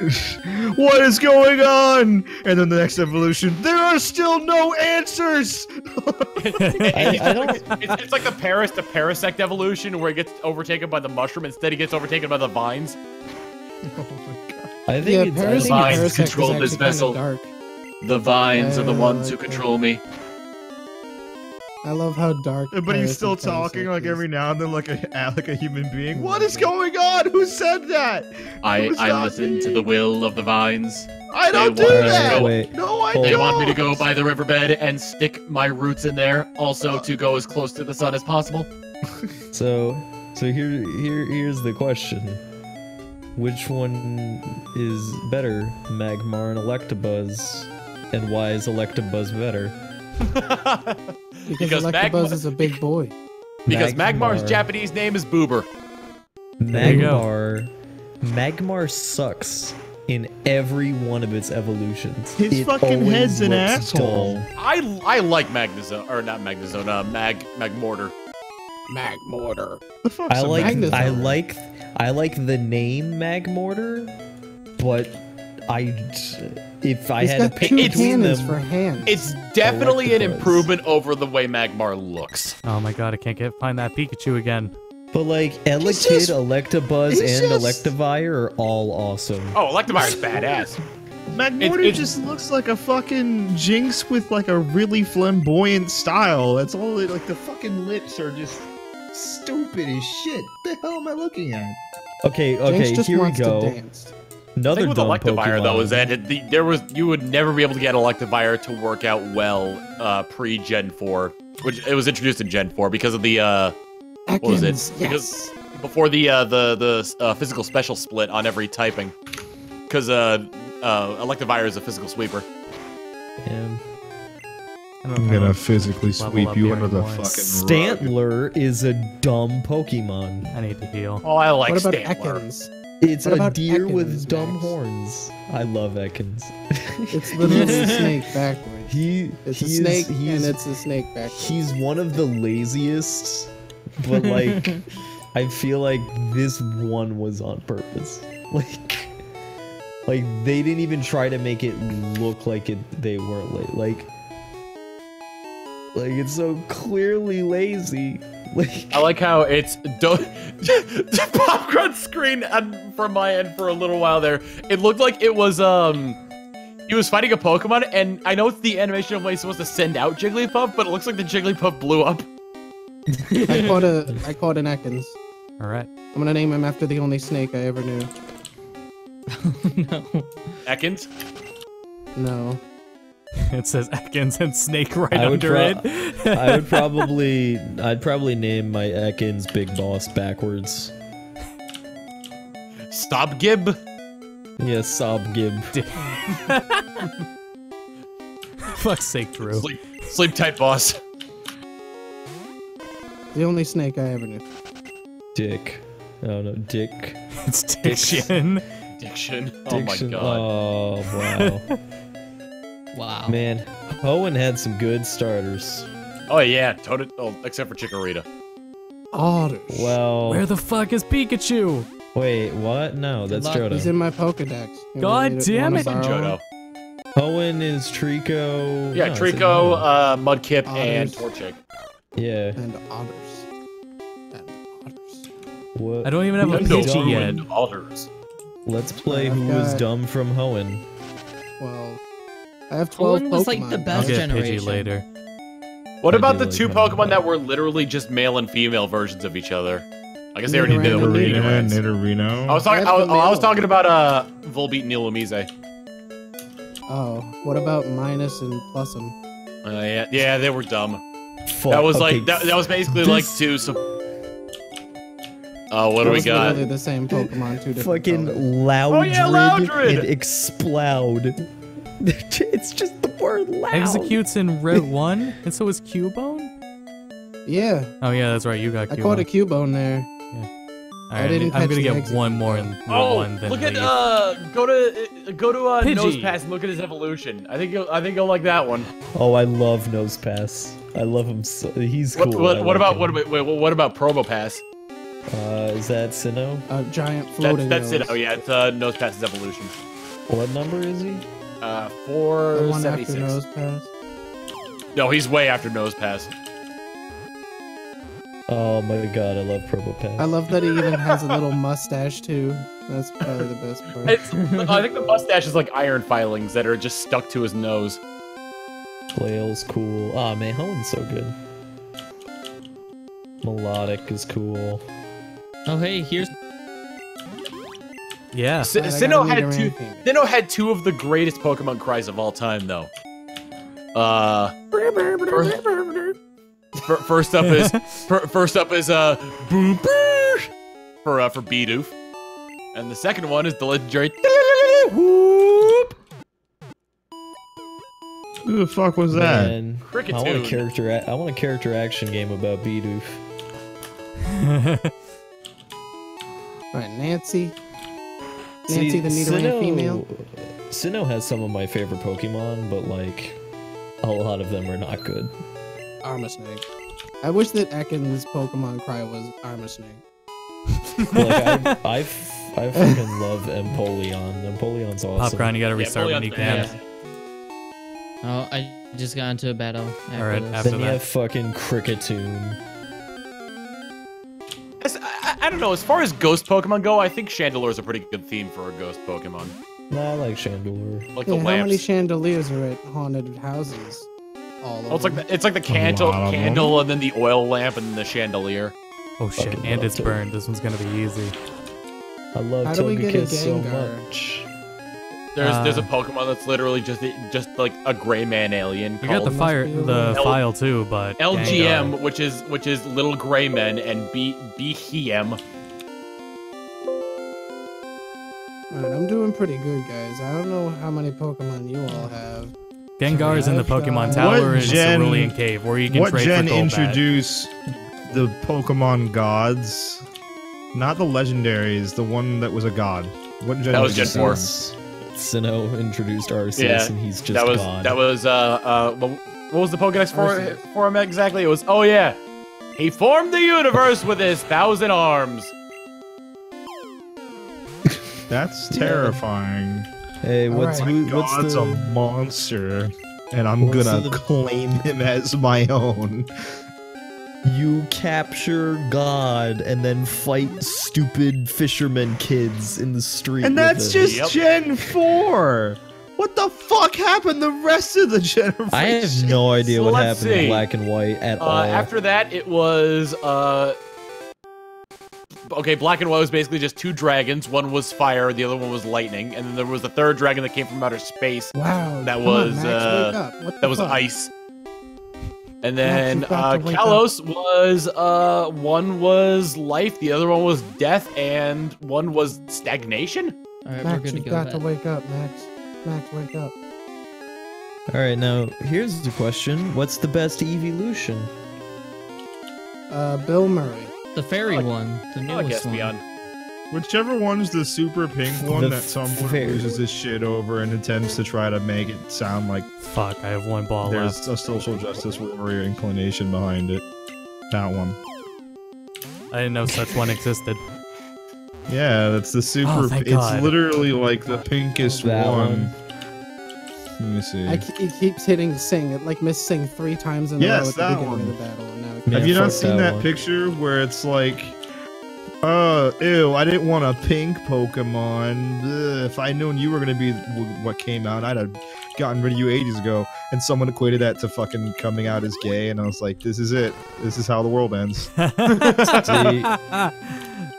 (laughs) what is going on? And then the next evolution, there are still no answers. (laughs) I, I don't. It's, it's like the Paras to Parasect evolution where he gets overtaken by the mushroom. Instead, he gets overtaken by the vines. I think Yeah, it's. I Parasect think Vines it's- Parasect is control actually this kinda vessel. Dark. The vines are the ones who control me. I love how dark. But he's still talking like is. every now and then, like a (laughs) like a human being. Oh what is going on? Who said that? I, I not listen to the will of the vines. I don't They do want that. go- Wait. No, I They don't. They want me to go by the riverbed and stick my roots in there, also to go as close to the sun as possible. (laughs) So, so here, here, here's the question: Which one is better, Magmar and Electabuzz, and why is Electabuzz better? Because, Because Electabuzz Magma- is a big boy. because Magmar's Japanese name is Boober. There you go. Magmar, Magmar sucks in every one of its evolutions. His It fucking head's an asshole. dumb. I I like Magnezone or not Magnezone, uh, Mag Magmortar. Mag Mortar. The fuck's I a like, Magnezone. I like, I like the name Magmortar, but I, if I He's had got to pick two between them, for hands. It's definitely an Electabuzz. improvement over the way Magmar looks. Oh my god, I can't get find that Pikachu again. But like Elekid, just- Electabuzz, and just- Electivire are all awesome. Oh, Electivire's badass. Magmortar It- it- just looks like a fucking Jynx with like a really flamboyant style. That's all. It, like the fucking lips are just stupid as shit. What the hell am I looking at? Okay, okay, Jynx just here we wants go. To dance. The Another thing with dumb Electivire though Pokemon. is that it, the, there was you would never be able to get Electivire to work out well uh, pre Gen 4, which it was introduced in Gen 4 because of the uh, what was it? Ekans, Because before the uh, the the uh, physical special split on every typing, because uh, uh, Electivire is a physical sweeper. Yeah. I'm gonna physically sweep you up the more. Stantler is a dumb Pokemon. I need to heal. Oh, I like what about Stantler. Ekans? It's What a deer Ekans, with dumb Max? horns. I love Ekans. It's literally (laughs) a snake backwards. He, It's a he snake is, he's, and it's a snake backwards. he's one of the laziest, but like, (laughs) I feel like this one was on purpose. (laughs) Like, like they didn't even try to make it look like it. They weren't late. Like, like it's so clearly lazy. Like, I like how it's do- (laughs) popcorn screen and from my end for a little while there. It looked like it was um he was fighting a Pokemon, and I know it's the animation of when he's supposed to send out Jigglypuff, but it looks like the Jigglypuff blew up. (laughs) I caught a I caught an Ekans. All right. I'm gonna name him after the only snake I ever knew. (laughs) no. Ekans. No. (laughs) It says Ekans and Snake right I would under pro- it. I would (laughs) probably, I'd probably name my Ekans Big Boss backwards. Stop Gib. Yeah, Sob Gib. (laughs) Fuck's sake, Drew. Sleep, sleep tight, boss. The only snake I ever knew. Dick. Oh no, Dick. It's Diction. Diction. Oh my god. Oh wow. Wow. Man, Hoenn had some good starters. Oh yeah, Toad. Oh, except for Chikorita. Otters. Well, Where the fuck is Pikachu? wait, what? No, that's luck. He's in my Pokedex. You God really damn it. borrow him? Hoenn is Treecko. Yeah, no, Treecko, uh, Mudkip, and Otters. Torchic. yeah. And otters. And otters. What? I don't even have a Who's Nintendo Pidgey yet. Otters. Let's play I've Who Was Dumb from Hoenn. Well, I have 12 Hoenn Pokemon. was, like, the best I'll get generation. Pidgey later. What I about the two Hoenn, Pokemon that were literally just male and female versions of each other? I guess they already did it with Nidorino, Nidoran's. Nidorino. I was talking. I That's was, the I was talking about uh Volbeat and Illumise. Oh, what about Minun and Plusle? Uh, yeah, yeah, they were dumb. Fuck, That was okay, like that, that was basically like this- two. Some... Oh, what do we was got? literally the same Pokemon, two different fucking. Loudred, Oh, yeah, Loudred! and Exploud. (laughs) it's just the word loud. Exeggcutes in Red 1, and so is Cubone? Yeah, Oh yeah, that's right. You got I caught a Cubone there. All right, didn't I'm gonna get exit. one more in the Oh, one. Then look at leave. uh, go to uh, go to uh, Pidgey. Nosepass and look at his evolution. I think you'll I think you'll like that one. Oh, I love Nose Pass. I love him so. He's What cool. what, I what like about him. what about wait, what about Probopass? Uh, is that Sinnoh? A giant That's floating that's nose. it. Oh yeah, it's uh, Nosepass's evolution. What number is he? Uh, The four one seventy after six. Nosepass. No, he's way after Nosepass. Oh my god, I love Probopass. I love that he even has a little mustache too. That's probably the best part. It's, I think the mustache is like iron filings that are just stuck to his nose. Flail's cool. Ah, Mahone's so good. Melodic is cool. Oh hey, here's Yeah. S- Alright, Sinnoh had two. around Sinnoh had two of the greatest Pokemon cries of all time, though. Uh, fir- first up is (laughs) fir- first up is uh boom for uh for Bidoof, and the second one is the legendary whoop. Who the fuck was that? Man, I want a character. A- I want a character action game about Bidoof. (laughs) Alright, Nancy. See, Nancy the Nidoran Sinnoh- female. Sinnoh has some of my favorite Pokemon, but like a lot of them are not good. Armasnake. I wish that Ekans Pokemon cry was Armasnake. (laughs) Like I, I, f- I fucking love Empoleon. Empoleon's awesome. Popcorn, you gotta Yeah, restart when you can. badass. oh I just got into a battle. After Alright, this. after Then you that. have fucking Kricketune. As- I, I- I don't know. As far as ghost Pokemon go, I think Chandelure is a pretty good theme for a ghost Pokemon. Nah, I like Chandelure. Like Yeah, the how many chandeliers are at haunted houses? All of Well, it's like the, it's like the candle, lot of them. candle, and then the oil lamp, and then the chandelier. Oh shit, Fucking and it's to. burned. This one's gonna be easy. I love How do we get a Togekiss so much. There's there's a Uh, Pokemon that's literally just just like a gray man alien. You got the fire, be the L- file too, but LGM, Gengar. which is which is little gray men, and B BHM. Alright, I'm doing pretty good, guys. I don't know how many Pokemon you all have. Gengar is in the I've Pokemon What Tower in gen- Cerulean Cave, where you can What trade gen for Golbat. introduced the Pokemon gods? Not the legendaries, the one that was a god. What gen That was did Gen you four. See? Sinnoh introduced Arceus, Yeah, and he's just that was gone. that was uh uh what, what was the Pokedex for for him exactly? It was oh yeah, he formed the universe with his thousand arms. (laughs) That's terrifying. Hey, what's Alright. who, what's God's the a monster, and I'm What's gonna the- claim him as my own. You capture God and then fight stupid fisherman kids in the street. And that's just Yep. Gen 4! What the fuck happened the rest of the (laughs) generation? I have no idea So what happened see. in black and white at Uh, all. after that, it was uh. Okay, black and white was basically just two dragons. One was fire, the other one was lightning, and then there was a third dragon that came from outer space. Wow. That come on, was, Max, uh, wake up. What the That was fuck? ice. And then uh, Kalos was uh one was life, the other one was death, and one was stagnation. Alright, we're Max, good to you've go. got to wake up, Max. Max, wake up. all right, now here's the question: What's the best evolution? Uh, Bill Murray. The fairy I like- one, the I like newest one. Espeon. Whichever one's the super pink one The that someone fair- loses his shit over and attempts to try to make it sound like Fuck, I have one ball there's left. a social justice warrior inclination behind it. That one. I didn't know such one existed. Yeah, that's the super. Oh, it's God. literally like the pinkest That one. one. Let me see. I ke- he keeps hitting sing. It like missed sing three times in a row at the beginning one. of the battle, and now it Yeah, Have you not seen that that, picture where it's like, uh, ew, I didn't want a pink Pokemon. Ugh, if I'd known you were gonna be what came out, I'd have gotten rid of you ages ago. And someone equated that to fucking coming out as gay, and I was like, this is it. This is how the world ends. (laughs) (laughs)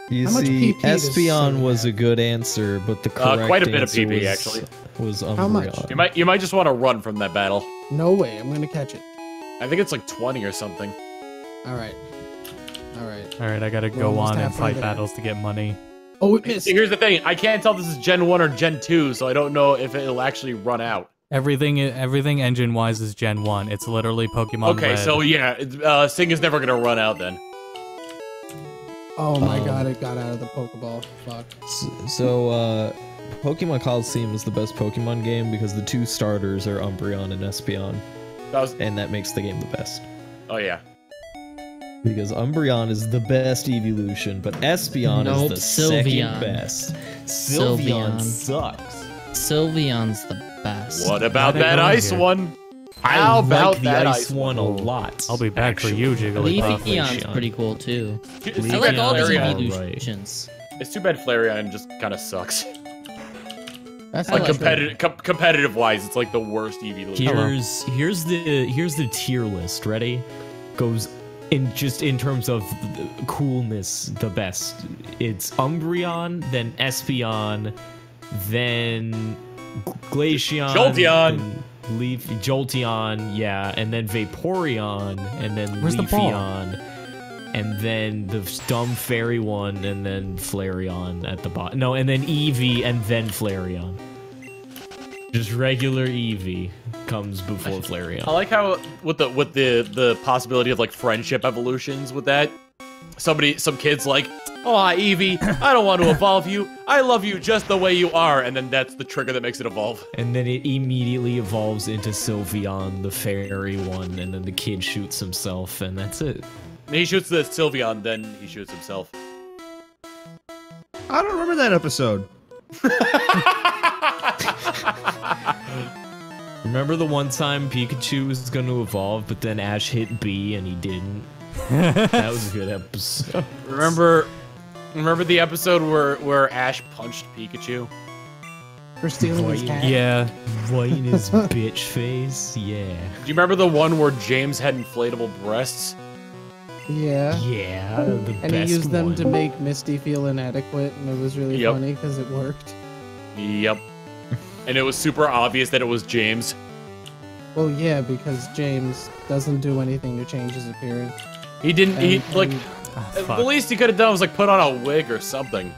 You see, PP Espeon Sin was have? a good answer, but the correct Uh, correct quite a bit of answer PP, was, actually. Was How much? You might you might just want to run from that battle. No way, I'm gonna catch it. I think it's like 20 or something. All right. All right. All right, I gotta We're go on and fight there. battles to get money. Oh, it missed. Here's the thing. I can't tell if this is Gen 1 or Gen 2, so I don't know if it'll actually run out. Everything, everything engine-wise is Gen One. It's literally Pokemon Okay, Red. so yeah, it- uh, Sing is never gonna run out then. Oh my Um, god, it got out of the Pokeball. Fuck. So, uh, Pokemon Colosseum is the best Pokemon game because the two starters are Umbreon and Espeon, That was. and that makes the game the best. Oh yeah. Because Umbreon is the best evolution, but Espeon Nope, is the second Sylveon. best. Sylveon. sucks. Sylveon's the best. What about that ice here? one? I How about like the that ice ice one a oh, lot. I'll be back for you. Jigglypuff. Leafeon's Glaceon. pretty cool too. It's I too like bad all these Flareon. Flareon. evolutions. It's too bad Flareon just kind of sucks. That's Like like competitive, com- competitive wise, it's like the worst evolution. Here's here's the here's the tier list. Ready? Goes in just in terms of coolness, the best. It's Umbreon, then Espeon, then Glaceon, Jolteon. Leaf Jolteon, yeah, and then Vaporeon, and then Where's the and then the dumb fairy one, and then Flareon at the bottom. No, and then Eevee, and then Flareon. Just regular Eevee comes before Flareon. I like how with the with the the possibility of like friendship evolutions with that. Somebody, some kids like, oh, Eevee, I don't want to evolve you. I love you just the way you are, and then that's the trigger that makes it evolve. And then it immediately evolves into Sylveon, the fairy one, and then the kid shoots himself, and that's it. He shoots the Sylveon, then he shoots himself. I don't remember that episode. (laughs) Remember the one time Pikachu was going to evolve, but then Ash hit B and he didn't? that was a good episode. Remember, remember the episode where where Ash punched Pikachu? For stealing his hat. Yeah, White in his bitch face? Yeah. Do you remember the one where James had inflatable breasts? Yeah. Yeah, the And he used them one. to make Misty feel inadequate, and it was really Yep. funny because it worked. Yep. and it was super obvious that it was James. Well, yeah, because James doesn't do anything to change his appearance. He didn't. He like and- Ah, the least he could have done was like put on a wig or something.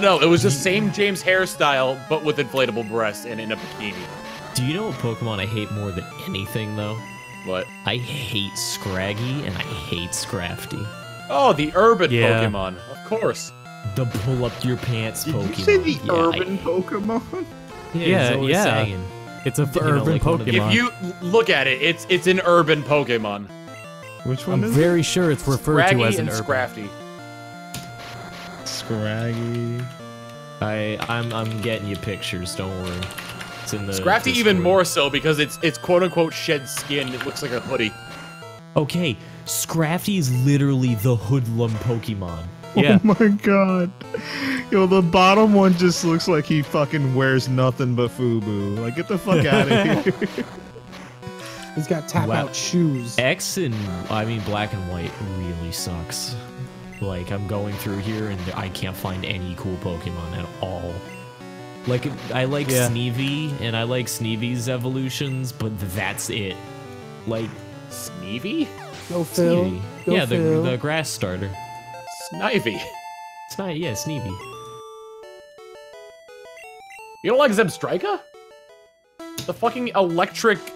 No, it was the same James hairstyle, but with inflatable breasts and in a bikini. Do you know what Pokemon I hate more than anything, though? What? I hate Scraggy and I hate Scrafty. Oh, the urban Yeah. Pokemon, of course. The pull up your pants Did Pokemon. you say the Yeah, urban hate- Pokemon? (laughs) Yeah, Yeah, it's yeah. sagging. it's a You know, urban like one of the- Pokemon. If you look at it, it's it's an urban Pokemon. Which one I'm is very sure it's referred to as an and urban. Scrafty. Scraggy. I I'm I'm getting you pictures. Don't worry. It's in the Scrafty even more so because it's it's quote unquote shed skin. It looks like a hoodie. Okay, Scrafty is literally the hoodlum Pokemon. Oh yeah. Oh my god. Yo, the bottom one just looks like he fucking wears nothing but FUBU. Like, get the fuck out of (laughs) here. He's got tap Wow. out shoes. X and I mean black and white really sucks. Like I'm going through here and I can't find any cool Pokemon at all. Like I like Yeah. Sneevy and I like Sneevy's evolutions, but that's it. Like Sneevy? Go Phil. Sneevy. Go yeah, the Phil. the grass starter. Snivy. It's not yeah, Sneevy. You don't like Zebstrika? The fucking electric. (laughs)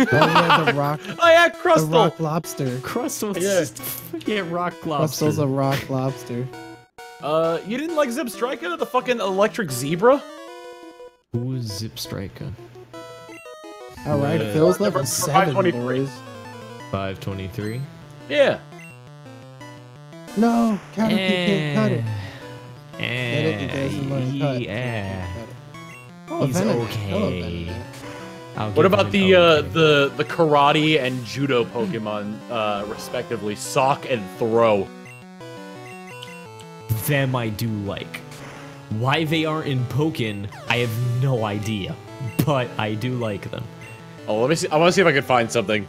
Oh yeah, the rock, Oh yeah, Crustle. the rock lobster. Crustle, Yeah. yeah, rock Crustle's a rock lobster. Uh, you didn't like Zebstrika, the fucking electric zebra? Who is Zip Striker? All right, Yeah. Phil's level For- for seven, 523. boys. Five twenty three. Yeah. No, Caterpie can't cut it. Get it? He doesn't learn cut. Yeah. It. Oh, He's Venonat. Okay. Venonat. What about the an uh okay. the the karate and judo Pokemon, uh, respectively, Sawk and Throh? Them I do like. Why they aren't in Pokken, I have no idea. But I do like them. Oh, let me see. I want to see if I can find something.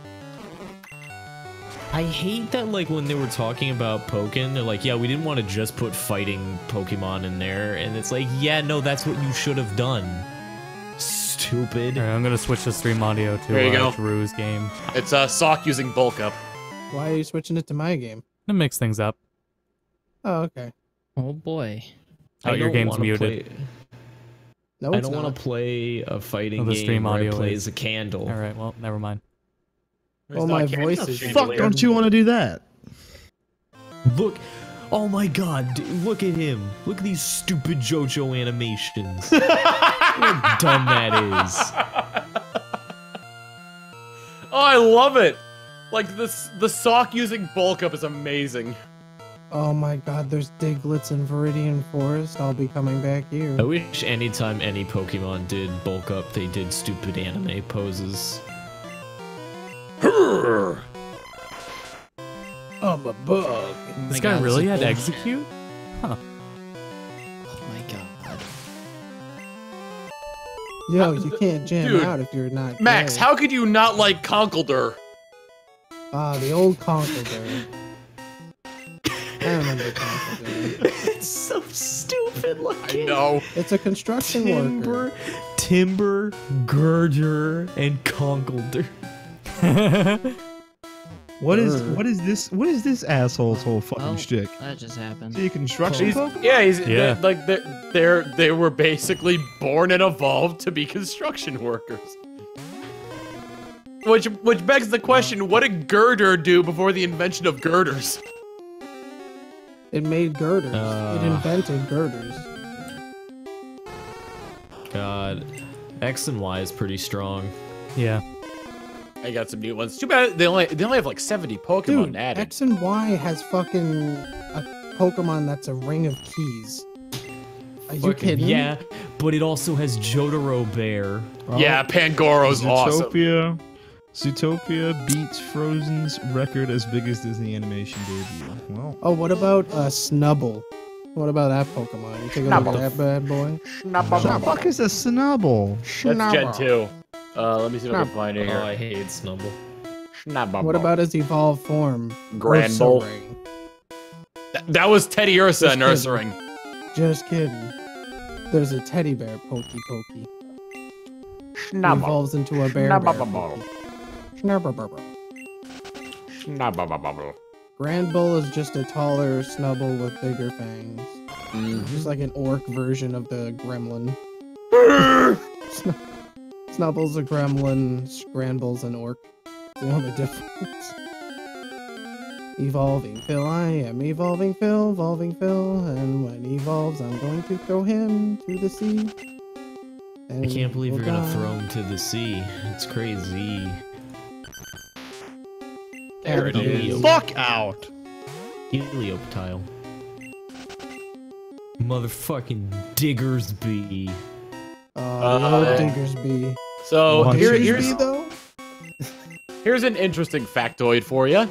I hate that like when they were talking about Pokken, they're like, yeah, we didn't want to just put fighting Pokemon in there, and it's like, yeah, no, that's what you should have done. Stupid. Alright, I'm gonna switch the stream audio to There you uh, go. Drew's game. It's uh, Sawk using bulk up. Why are you switching it to my game? To mix things up. Oh, okay. Oh boy. Oh, I your game's muted. play- No, I don't want to play a fighting Oh, the game stream where audio it plays is- a candle. All right, well, never mind. Well, my voice is Fuck, don't you want to do that? Look, oh my god, d- look at him. Look at these stupid JoJo animations. (laughs) look how dumb that is. Oh, I love it. Like this, the Sawk using bulk up is amazing. Oh my god, there's Digletts in Viridian Forest. I'll be coming back here. I wish anytime any Pokemon did bulk up, they did stupid anime poses. I'm a bug. This guy God, really had is Exeggcute? Oh my god. Yo, you can't jam Dude, out if you're not. Max, gay. how could you not like Conkeldurr? Ah, the old Conkeldurr. I remember Conkeldurr. (laughs) it's so stupid I looking. know. It's a construction Timburr, worker. Timburr, Gurdurr, and Conkeldurr. (laughs) What is what is this? What is this asshole's whole fucking Oh. shtick? That just happened. See, construction He's, Pokemon? yeah, he's Yeah. they're- like they're, they're they were basically born and evolved to be construction workers. Which which begs the question: What did Gurdurr do before the invention of girders? It made girders. Uh. it invented girders. God, X and Y is pretty strong. yeah. I got some new ones. Too bad they only they only have like seventy Pokemon Dude, added. X and Y has fucking a Pokemon that's a ring of keys. Are you Fucking- kidding? Yeah, but it also has Jotaro Bear. yeah, Pangoro's awesome. Zootopia. Zootopia beats Frozen's record as big as Disney animation debut. Well, Oh, what about uh, Snubbull? What about that Pokemon? You take a look Snubbull. at that bad boy. what the fuck is a Snubbull? That's Gen two. Uh, let me see if I can find it Oh, I hate Snubbull. Snubbuble. What about his evolved form? Granbull? Ursaring. Th- that was Teddiursa Just and kidding. Ursaring. Just kidding. There's a teddy bear Pokey Pokey. He Snubbull. evolves into a bear bear. Snubbuble. Snubbuble. Snubbuble. Granbull is just a taller Snubbull with bigger fangs. Mhm. Just like an orc version of the gremlin. Sn- (laughs) Snubbull's a gremlin, Scramble's an orc. The only difference. Evolving Phil, I am evolving Phil, evolving Phil, and when he evolves, I'm going to throw him to the sea. I can't believe we'll you're gonna throw him to the sea. It's crazy. There it Cabbages. is. Fuck out! Helioptile. Motherfucking Diggersby. Uh, Uh, Diggersby. So What? here, Diggersby, here's though? (laughs) here's an interesting factoid for you.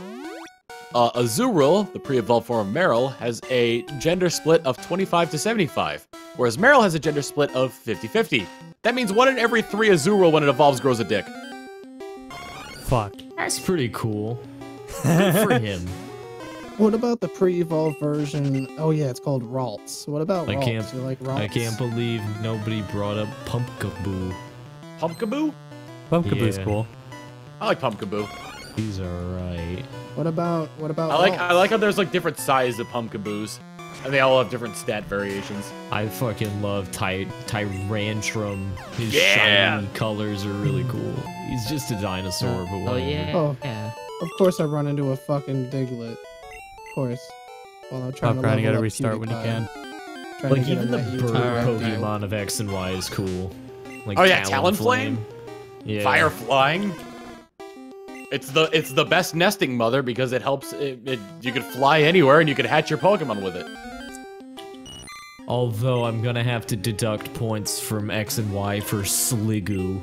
Uh, Azurill, the pre-evolved form of Marill, has a gender split of 25 to 75, whereas Marill has a gender split of 50-50. That means one in every three Azurill when it evolves grows a dick. Fuck. That's pretty cool. Good for (laughs) him. What about the pre-evolved version? Oh yeah, it's called Ralts. What about I Ralts? can't- You like Ralts? I can't believe nobody brought up Pumpkaboo. Pumpkaboo? Pumpkaboo's Yeah. cool. I like Pumpkaboo. He's alright. What about what about? I like Ralts? I like how there's like different sizes of Pumpkaboos, and they all have different stat variations. I fucking love Ty Tyrantrum. His Yeah. shiny colors are really cool. He's just a dinosaur, but Oh yeah. Oh. Yeah. Of course, I run into a fucking Diglett. Of course. While I'm trying Stop to crying, you level gotta restart when you can. Trying Like even the that bird YouTube. Pokemon of X and Y is cool. Like Oh, yeah, Talonflame? Yeah. Fire flying. It's the it's the best nesting mother because it helps. It, it you could fly anywhere and you could hatch your Pokemon with it. Although I'm gonna have to deduct points from X and Y for Sliggoo.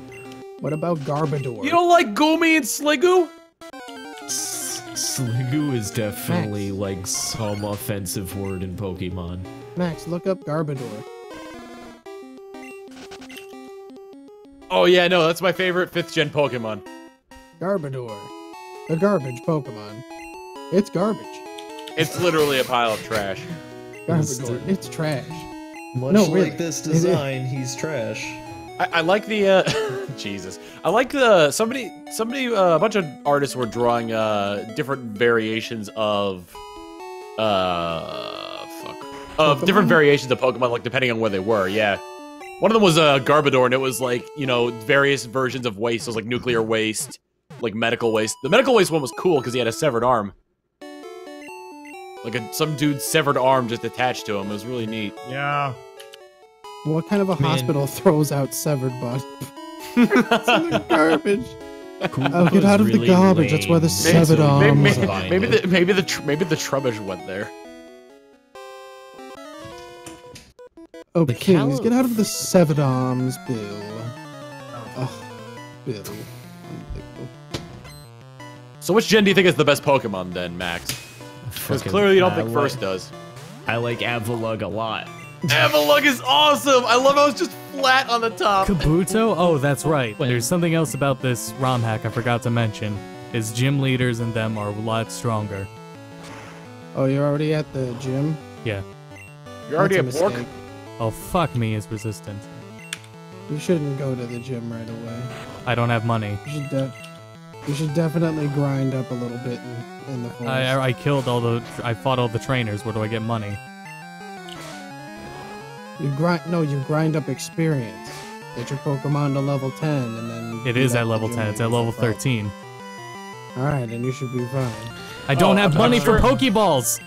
What about Garbodor? You don't like Goomy and Sliggoo? S- Sliggoo is definitely Max. like some offensive word in Pokemon. Max, look up Garbodor. Oh yeah, no, that's my favorite fifth gen Pokemon. Garbodor. The garbage Pokemon. It's garbage. It's literally a pile of trash. Garbodor. It's trash. Much No, like really. this design, he's trash. I, I like the uh, (laughs) Jesus. I like the somebody somebody uh, a bunch of artists were drawing uh different variations of uh fuck of different variations of Pokemon like depending on where they were. Yeah. One of them was a uh, Garbodor, and it was like you know various versions of waste. So it was like nuclear waste, like medical waste. The medical waste one was cool because he had a severed arm, like a, some dude's severed arm just attached to him. It was really neat. Yeah. What kind of a Man. hospital (laughs) throws out severed body? it's in the garbage. Koopa Oh, get out of the really garbage, that's where the severed so Maybe, arms maybe, maybe the maybe the tr- maybe the Trubbish went there. Oh, Okay, Cal- get out of the severed arms, Bill. Oh, Bill. So which gen do you think is the best Pokemon then, Max? Because clearly you don't I think like- first does. I like Avalugg a lot. Avalugg is awesome. I love how it's just flat on the top. Kabuto? Oh, that's right. There's something else about this ROM hack I forgot to mention. Is gym leaders and them are a lot stronger. Oh, you're already at the gym? Yeah. You're already That's at a Bork. Oh, fuck me is resistant. You shouldn't go to the gym right away. I don't have money. You should, de- you should definitely grind up a little bit in, in the forest. I, I killed all the, I fought all the trainers. Where do I get money? You grind no, you grind up experience. Get your Pokemon to level ten, and then It beat is up at level 10. It's at level 13. All right, and you should be fine. I don't Oh, have I'm money for Pokeballs.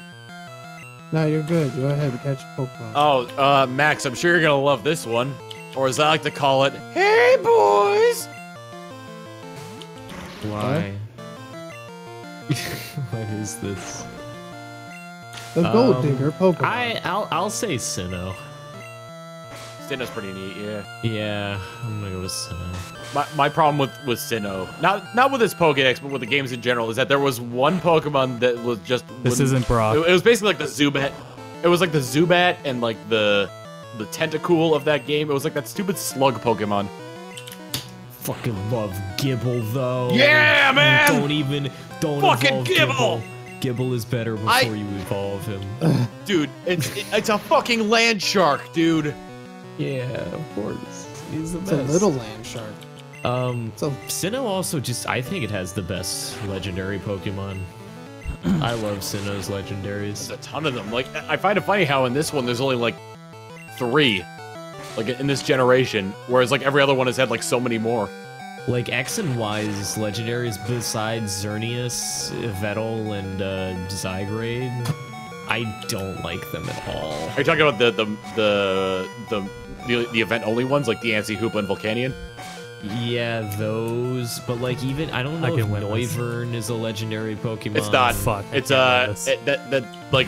No, you're good. Go ahead and catch your Pokemon. Oh, uh, Max, I'm sure you're gonna love this one, or as I like to call it, "Hey boys." Why? what (laughs) is this? the Gold um, Digger Pokemon. I I'll I'll say Sinnoh. Sinnoh's pretty neat, yeah. Yeah, I'm gonna go with Sinnoh. My, my problem with with Sinnoh, not not with his Pokédex, but with the games in general, is that there was one Pokemon that was just This isn't Brock. It, it was basically like the Zubat. It was like the Zubat and like the the Tentacool of that game. It was like that stupid slug Pokemon. Fucking love Gible though. Yeah, man! Don't even don't Fucking evolve Gible! Gible is better before I- you evolve him. Dude, it's it's a fucking land shark, dude. Yeah, of course. He's the it's a little land shark. Um, It's a Sinnoh also just I think it has the best legendary Pokemon. (clears throat) I love Sinnoh's There's legendaries. a ton of them. Like I find it funny how in this one there's only like three, like in this generation, whereas like every other one has had like so many more. Like X and Y's legendaries besides Xerneas, Yveltal, and uh, Zygarde, I don't like them at all. Are you talking about the the the the the, the event only ones like Diancie, Hoopa, and Volcanion? Yeah, those, but like even I don't I know can if win. Noivern is a legendary Pokemon. It's not. Fuck, It's can't uh it, that that like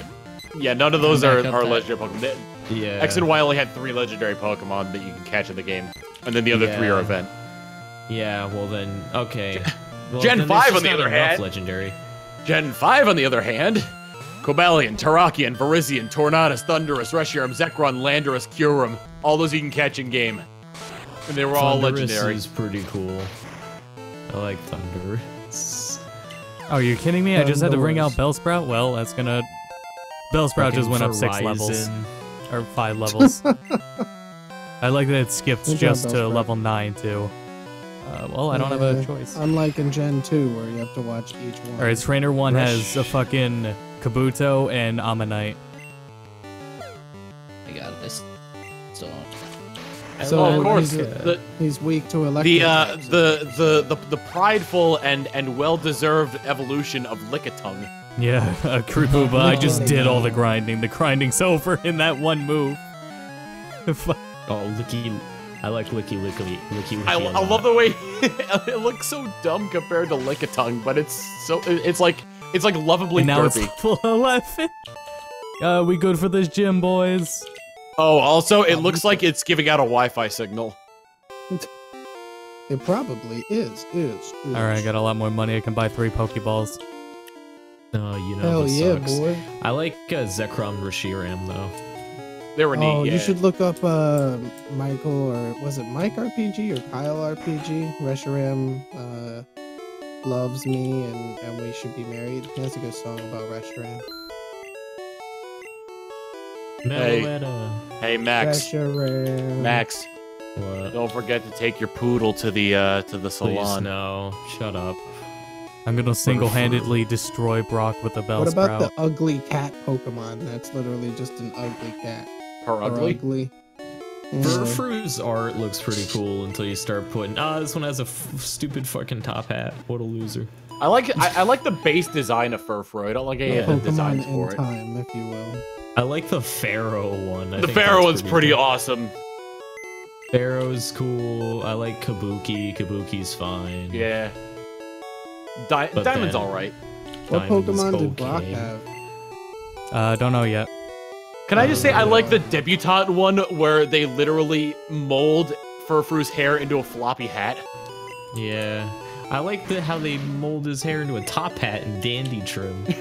yeah none of those are are that. legendary Pokemon. They- Yeah. X and Y only had three legendary Pokemon that you can catch in the game, and then the other three are event. Yeah, well then, okay. Well, Gen then 5 on the other hand. legendary. Gen 5, on the other hand, Cobalion, Terrakion, Virizion, Tornadus, Thundurus, Reshiram, Zekrom, Landorus, Kyurem. All those you can catch in game. And they were all Thundurus legendary. is pretty cool. I like Thundurus. Oh, you're kidding me? I just had to bring out Thundurus. Bellsprout? Well, that's gonna... Bellsprout just went up six levels. Verizon. (laughs) Or five levels. I like that it skips Good job, just to Bellsprout. level 9, too. Uh, well, I don't have a choice. Unlike in Gen 2, where you have to watch each one. Alright, Trainer 1 Fresh. has a fucking Kabuto and Omanyte. I got this. So So of course. he's, The, he's weak to electric. the, uh, types. the, the, the, the prideful and, and well-deserved evolution of Lickitung. Yeah, (laughs) uh, Krupa, I just did all the grinding. The grinding's (laughs) over in that one move. (laughs) Oh, Licky. I like Licky Licky Licky. I, Licky a I lot. love the way it looks so dumb compared to Lickitung, but it's so it's like it's like lovably and now derpy. it's (laughs) full 11. (laughs) Uh, we good for this gym, boys? Oh, also it looks like it's giving out a Wi-Fi signal. It probably is. Is. is. Alright, I got a lot more money. I can buy three Pokeballs. Oh, you know Hell who yeah, sucks. boy. I like uh, Zekrom Reshiram though. They were neat. Oh, yeah. you should look up uh, Michael or was it Mike RPG or Kyle RPG? Reshiram uh, loves me and, and we should be married. That's a good song about restaurant. Hey. Hey Max, Reshiram. Max, What? don't forget to take your poodle to the uh to the Please salon. no. Shut up. I'm gonna single-handedly destroy Brock with a Bellsprout. What about the ugly cat Pokemon? That's literally just an ugly cat. Her Or ugly? ugly. Yeah. Furfrou's art looks pretty cool until you start putting. Ah, this one has a f- stupid fucking top hat. What a loser. I like I, I like the base design of Furfrou. I don't like any of the designs for in it. time, if you will. I like the Pharaoh one. I The think Pharaoh one's pretty cool. awesome. Pharaoh's cool. I like Kabuki. Kabuki's fine. Yeah. Di- But Diamond's all right. What Diamond's Pokemon did Brock have? Uh, don't know yet. Can I just say I like the debutante one where they literally mold Furfrou's hair into a floppy hat. Yeah. I like the how they mold his hair into a top hat and dandy trim. (laughs)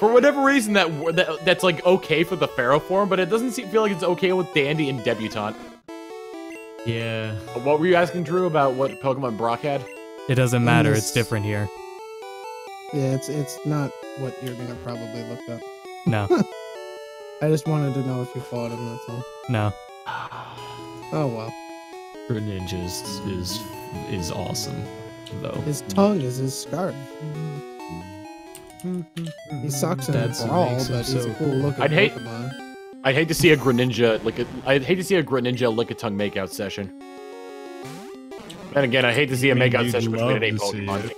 For whatever reason, that, that that's like okay for the Pharaoh form, but it doesn't seem, feel like it's okay with Dandy and Debutante. Yeah. What were you asking, Drew, about what Pokemon Brock had? It doesn't matter. It's this- different here. Yeah, it's it's not what you're gonna probably look up. No, (laughs) I just wanted to know if you fought him. That's all. no. Oh well. Greninja is, is is awesome, though. His tongue is his scarf. He sucks in That's a what brawl, but he's so a cool cool. looking I'd hate- Pokemon. I'd hate to see a Greninja like a, I'd hate to see a Greninja Lickitung makeout session. And again, I hate to see a I mean, makeout session between love an eight to see Pokemon.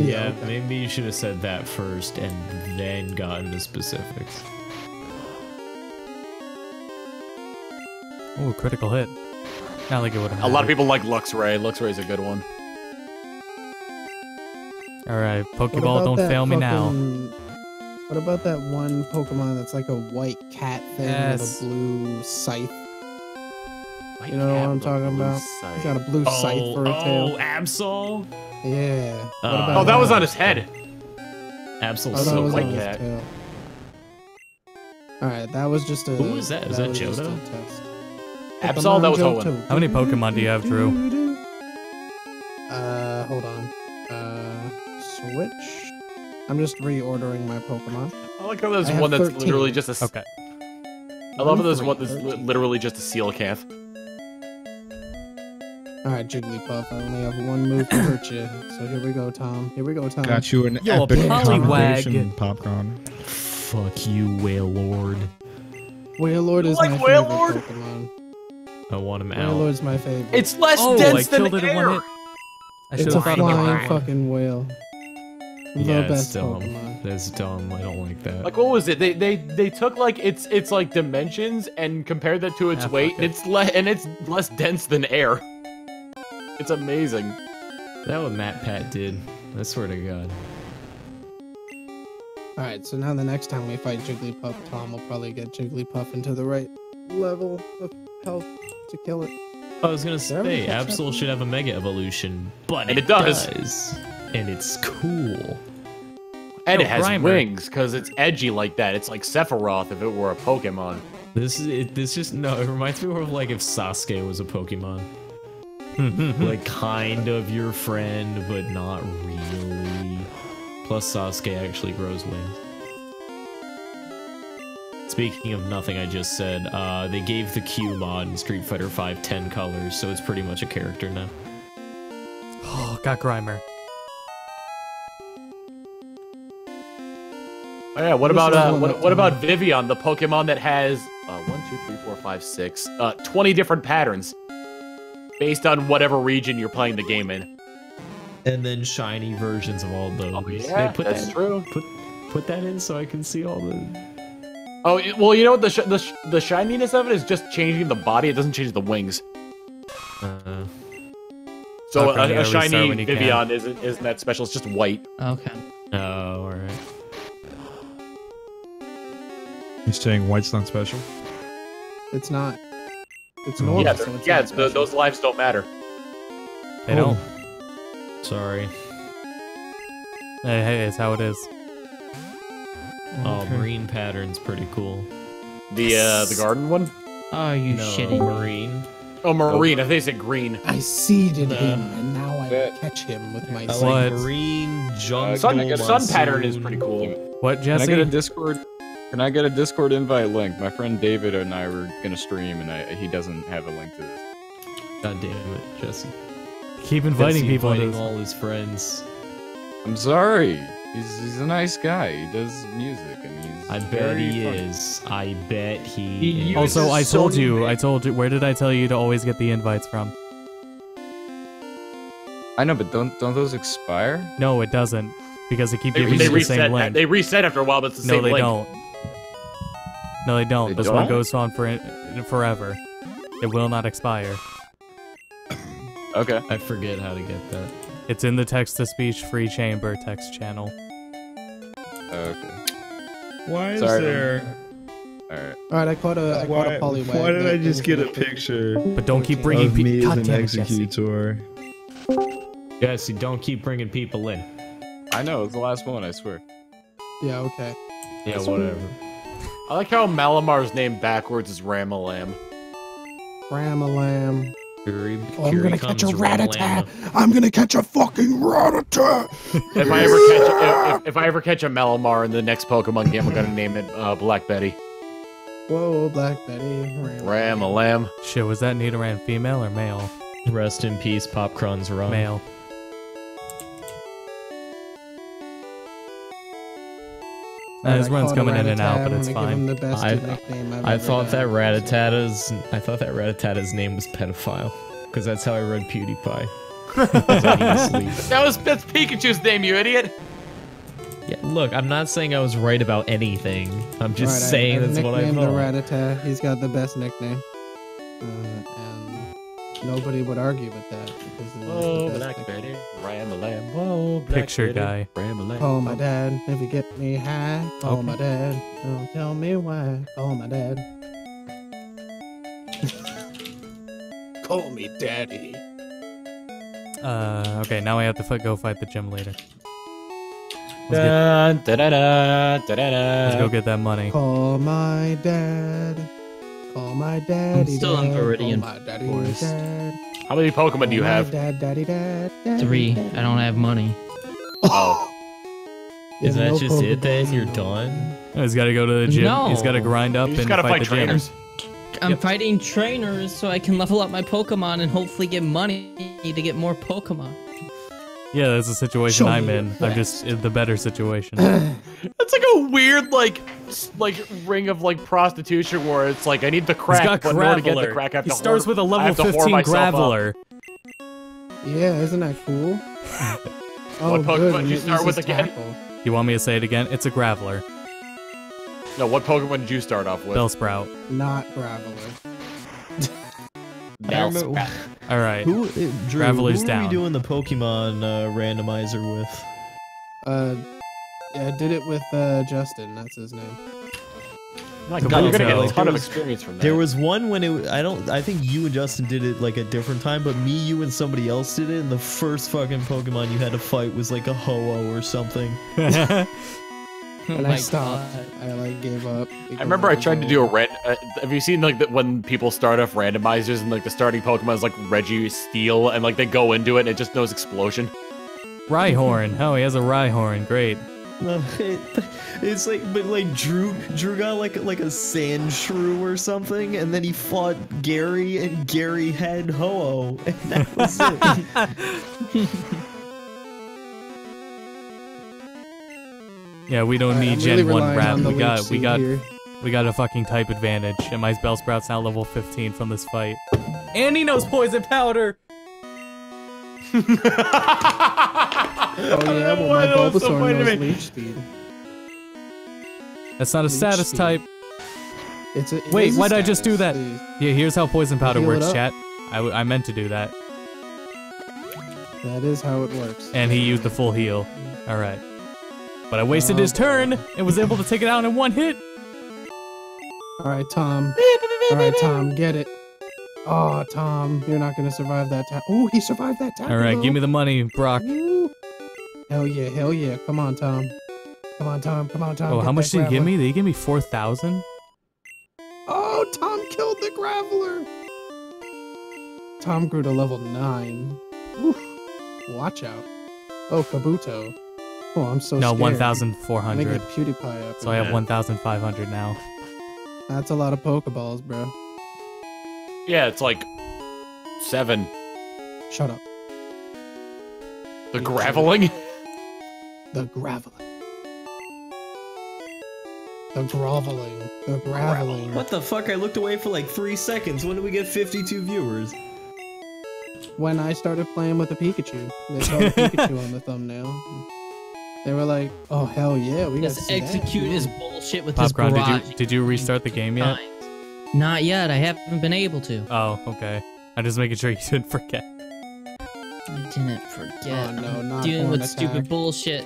It. Yeah, okay. maybe you should have said that first and then gotten the specifics. Oh, critical hit. Not like it would have. A lot of people like Luxray. Luxray's a good one. All right, What Pokeball, don't that fail me now. What about that one Pokemon that's like a white cat thing Yes. with a blue scythe? You know what I'm talking about? He's got a blue oh, scythe Oh, for a oh, tail. Absol. Yeah. What Uh, Oh, that was on his head. Absol's Oh, so was white on his cat. tail. All right, that was just a. Who was that? Is that was just a Johto? test. Absol, that was Pokemon Hoenn. How many Pokemon do you have, Drew? Uh, hold on. Uh, switch. I'm just reordering my Pokemon. I like how there's I one that's 13. literally just a. Okay. I love how there's one that's li- literally just a Coelacanth. All right, Jigglypuff. I only have one move to hurt you. (coughs) So here we go, Tom. Here we go, Tom. Got you an Yo, a epic Poliwag. conversation, popcorn. Fuck you, Whale Lord. Wailord is like my favorite Wailord? Pokemon. I want him out. Wailord's my favorite. It's less Oh, I dense than killed it in air. one hit. I It's a have thought about flying fucking whale. The Yeah, it's dumb. Pokemon. That's dumb. I don't like that. Like what was it? They they they took like its its like dimensions and compared that to its Ah, weight, it. and it's less and it's less dense than air. It's amazing. that what MatPat did. I swear to God. All right, so now the next time we fight Jigglypuff, Tom will probably get Jigglypuff into the right level of health to kill it. I was gonna Did I already say catch that Absol one? should have a Mega Evolution, but And it does. and it's cool. And Yo, it has Grimer. wings because it's edgy like that. It's like Sephiroth if it were a Pokemon. This is it, this just no. It reminds me more of like if Sasuke was a Pokemon, (laughs) like kind of your friend, but not really. Plus, Sasuke actually grows wings. Speaking of nothing I just said, uh, they gave the Q mod in Street Fighter V 10 colors, so it's pretty much a character now. Oh, got Grimer. Oh yeah. What This about uh what, that- what about Vivillon, the Pokemon that has uh one two three four five six uh twenty different patterns based on whatever region you're playing the game in. And then shiny versions of all those. Oh They yeah, put that's that, true. Put put that in so I can see all the. Oh it- well, you know what the sh- the sh- the shininess of it is just changing the body. It doesn't change the wings. Uh, So a, a shiny when. Vivillon isn't isn't that special. It's just white. Okay. oh, all right. He's saying white's not special. It's not. It's Oh. normal. yeah, so it's yeah. it's- the- those lives don't matter. They don't. Sorry. Hey, hey, it's how it is. Oh, marine pattern's pretty cool. The uh the garden one. Are you no, shitting? me? marine. Oh, marine. I think it's said green. I seeded Nah. him, and now I That- catch him with my I What? marine jungle. Sun, can I get a- sun pattern is pretty cool. What, Can I get a Discord? Can I get a Discord invite link? My friend David and I were gonna stream, and I, he doesn't have a link to this. God damn it, Jesse. Keep inviting Jesse people. inviting to all his friends. I'm sorry. He's he's a nice guy. He does music and he's. I bet very he funny. is. I bet he, He is. Also, I told Sony you, I told you, where did I tell you to always get the invites from? I know, but don't don't those expire? No, it doesn't, because they keep They, giving they you the same link. They reset after a while, but it's the no, same they link. don't. No, they don't. They this one don't? goes on for forever. It will not expire. Okay. I forget how to get that. It's in the text-to-speech free chamber text channel. Okay. Why is Sorry. there? All right. All right, I caught a I caught Why, a Poliwag. why did I just get a picture But don't keep bringing of me people. as God an damn it, Jesse. executor? Yes, you don't keep bringing people in. I know it's the last one. I swear. Yeah, okay. Yeah, whatever. I like how Malamar's name backwards is Ramalam. Ramalam. Here, Oh, I'm gonna catch a Ramalama. Rattata. I'm gonna catch a fucking Rattata. If I ever catch if, if I ever catch a Malamar in the next Pokemon game, I'm gonna name it uh, Black Betty. Whoa, Black Betty. Ramalam. Shit, was that Nidoran female or male? Rest in peace, Popcron's run. Male. Nah, his run's coming in and out, but it's fine. The best I- nickname I've I thought that done. Rattata's I thought that Rattata's name was pedophile because that's how I read PewDiePie. 'Cause (laughs) I need to sleep. That was that's Pikachu's name, you idiot. Yeah, look, I'm not saying I was right about anything. I'm just Alright, I- saying I've that's what I nicknamed thought. the Rattata. He's got the best nickname. Uh, and nobody would argue with that because it is Oh, the best Black nickname. Betty. Ramalam. Whoa, Black Picture Betty. guy. Ramalam. Call my dad if you get me high. Call Okay. my dad. Don't tell me why. Call my dad. (laughs) Call me daddy. Uh, okay, now I have to go fight the gym leader. Let's, get, let's go get that money. Call my dad. Call my daddy. still in dad. Viridian Call my daddy Forest. dad. How many Pokemon do you have? Dad, daddy, dad, daddy, Three. daddy. I don't have money. Oh. (laughs) Is Yeah, that no just it then? You're done? Oh, he's got to go to the gym. No. He's got to grind up You and gotta fight, fight the trainers. gym. I'm fighting trainers so I can level up my Pokemon and hopefully get money to get more Pokemon. Yeah, that's the situation Show I'm in. your I'm just in the better situation. (clears throat) That's like a weird like like ring of like prostitution where it's like I need the He's crack, got but in order to get the Graveler. crack, I have He to starts whore- with a level have to 15 myself up. Graveler. Yeah, isn't that cool? (laughs) Oh, What Pokemon good, did you start with uses again? tackle. You want me to say it again? It's a Graveler. No, what Pokemon did you start off with? Bellsprout. Not Graveler. I remember- (laughs) All right. Who, uh, Drew, Graveler's who down. are we doing the Pokemon uh, randomizer with? Uh, yeah, I did it with uh, Justin. That's his name. My God, you're gonna get a ton There of was- experience from that. There was one when it. I don't. I think you and Justin did it like a different time, but me, you, and somebody else did it. And the first fucking Pokemon you had to fight was like a Ho-Oh or something. (laughs) (laughs) And I stopped. God. I like gave up. I remember I tried to do a ran. Uh, have you seen like that when people start off randomizers and like the starting Pokemon is like Registeel and like they go into it and it just knows explosion? Rhyhorn. Oh, he has a Rhyhorn. Great. No, (laughs) it, it's like, but like Drew, Drew got like like a Sandshrew or something, and then he fought Gary, and Gary had Ho-Oh, (laughs) and that was it. Yeah, we don't need Gen really 1 relying rap. on We got we got here. we got a fucking type advantage. And my Bellsprout's now level 15 from this fight. And he knows poison powder. (laughs) Oh yeah, well my Bulbasaur knows leech speed. That's not a Leech status speed. type. It's a, it Wait, why'd I just do that? Yeah, here's how poison powder works, chat. I meant to do that. That is how it works. And he used the full heal. Alright. But I wasted his turn and was able to take it out in one hit. All right, Tom. All right, Tom, get it. Oh, Tom, you're not gonna survive that time. Oh, he survived that time. Alright, give me the money, Brock. Hell yeah, hell yeah. Come on, Tom. Come on, Tom. Come on, Tom. Oh, get how much did he give me? Did he give me 4,000? Oh, Tom killed the Graveler. Tom grew to level 9. Oof. Watch out. Oh, Kabuto. Oh, I'm so No, scared. 1,400. Let me PewDiePie up. So I have 1,500 now. That's a lot of Pokeballs, bro. yeah, it's like seven. Shut up. The graveling. the graveling. The groveling. The graveling. What the fuck? I looked away for like three seconds. When did we get 52 viewers? When I started playing with the Pikachu, they saw the Pikachu on the thumbnail. They were like, "Oh hell yeah, we got to Just see that." execute his bullshit with his Popcorn, did garage. you did you restart the game yet? Not yet. I haven't been able to. Oh, okay. I'm just making sure you didn't forget. I didn't forget. Oh no, not Dealing horn with stupid attack. bullshit.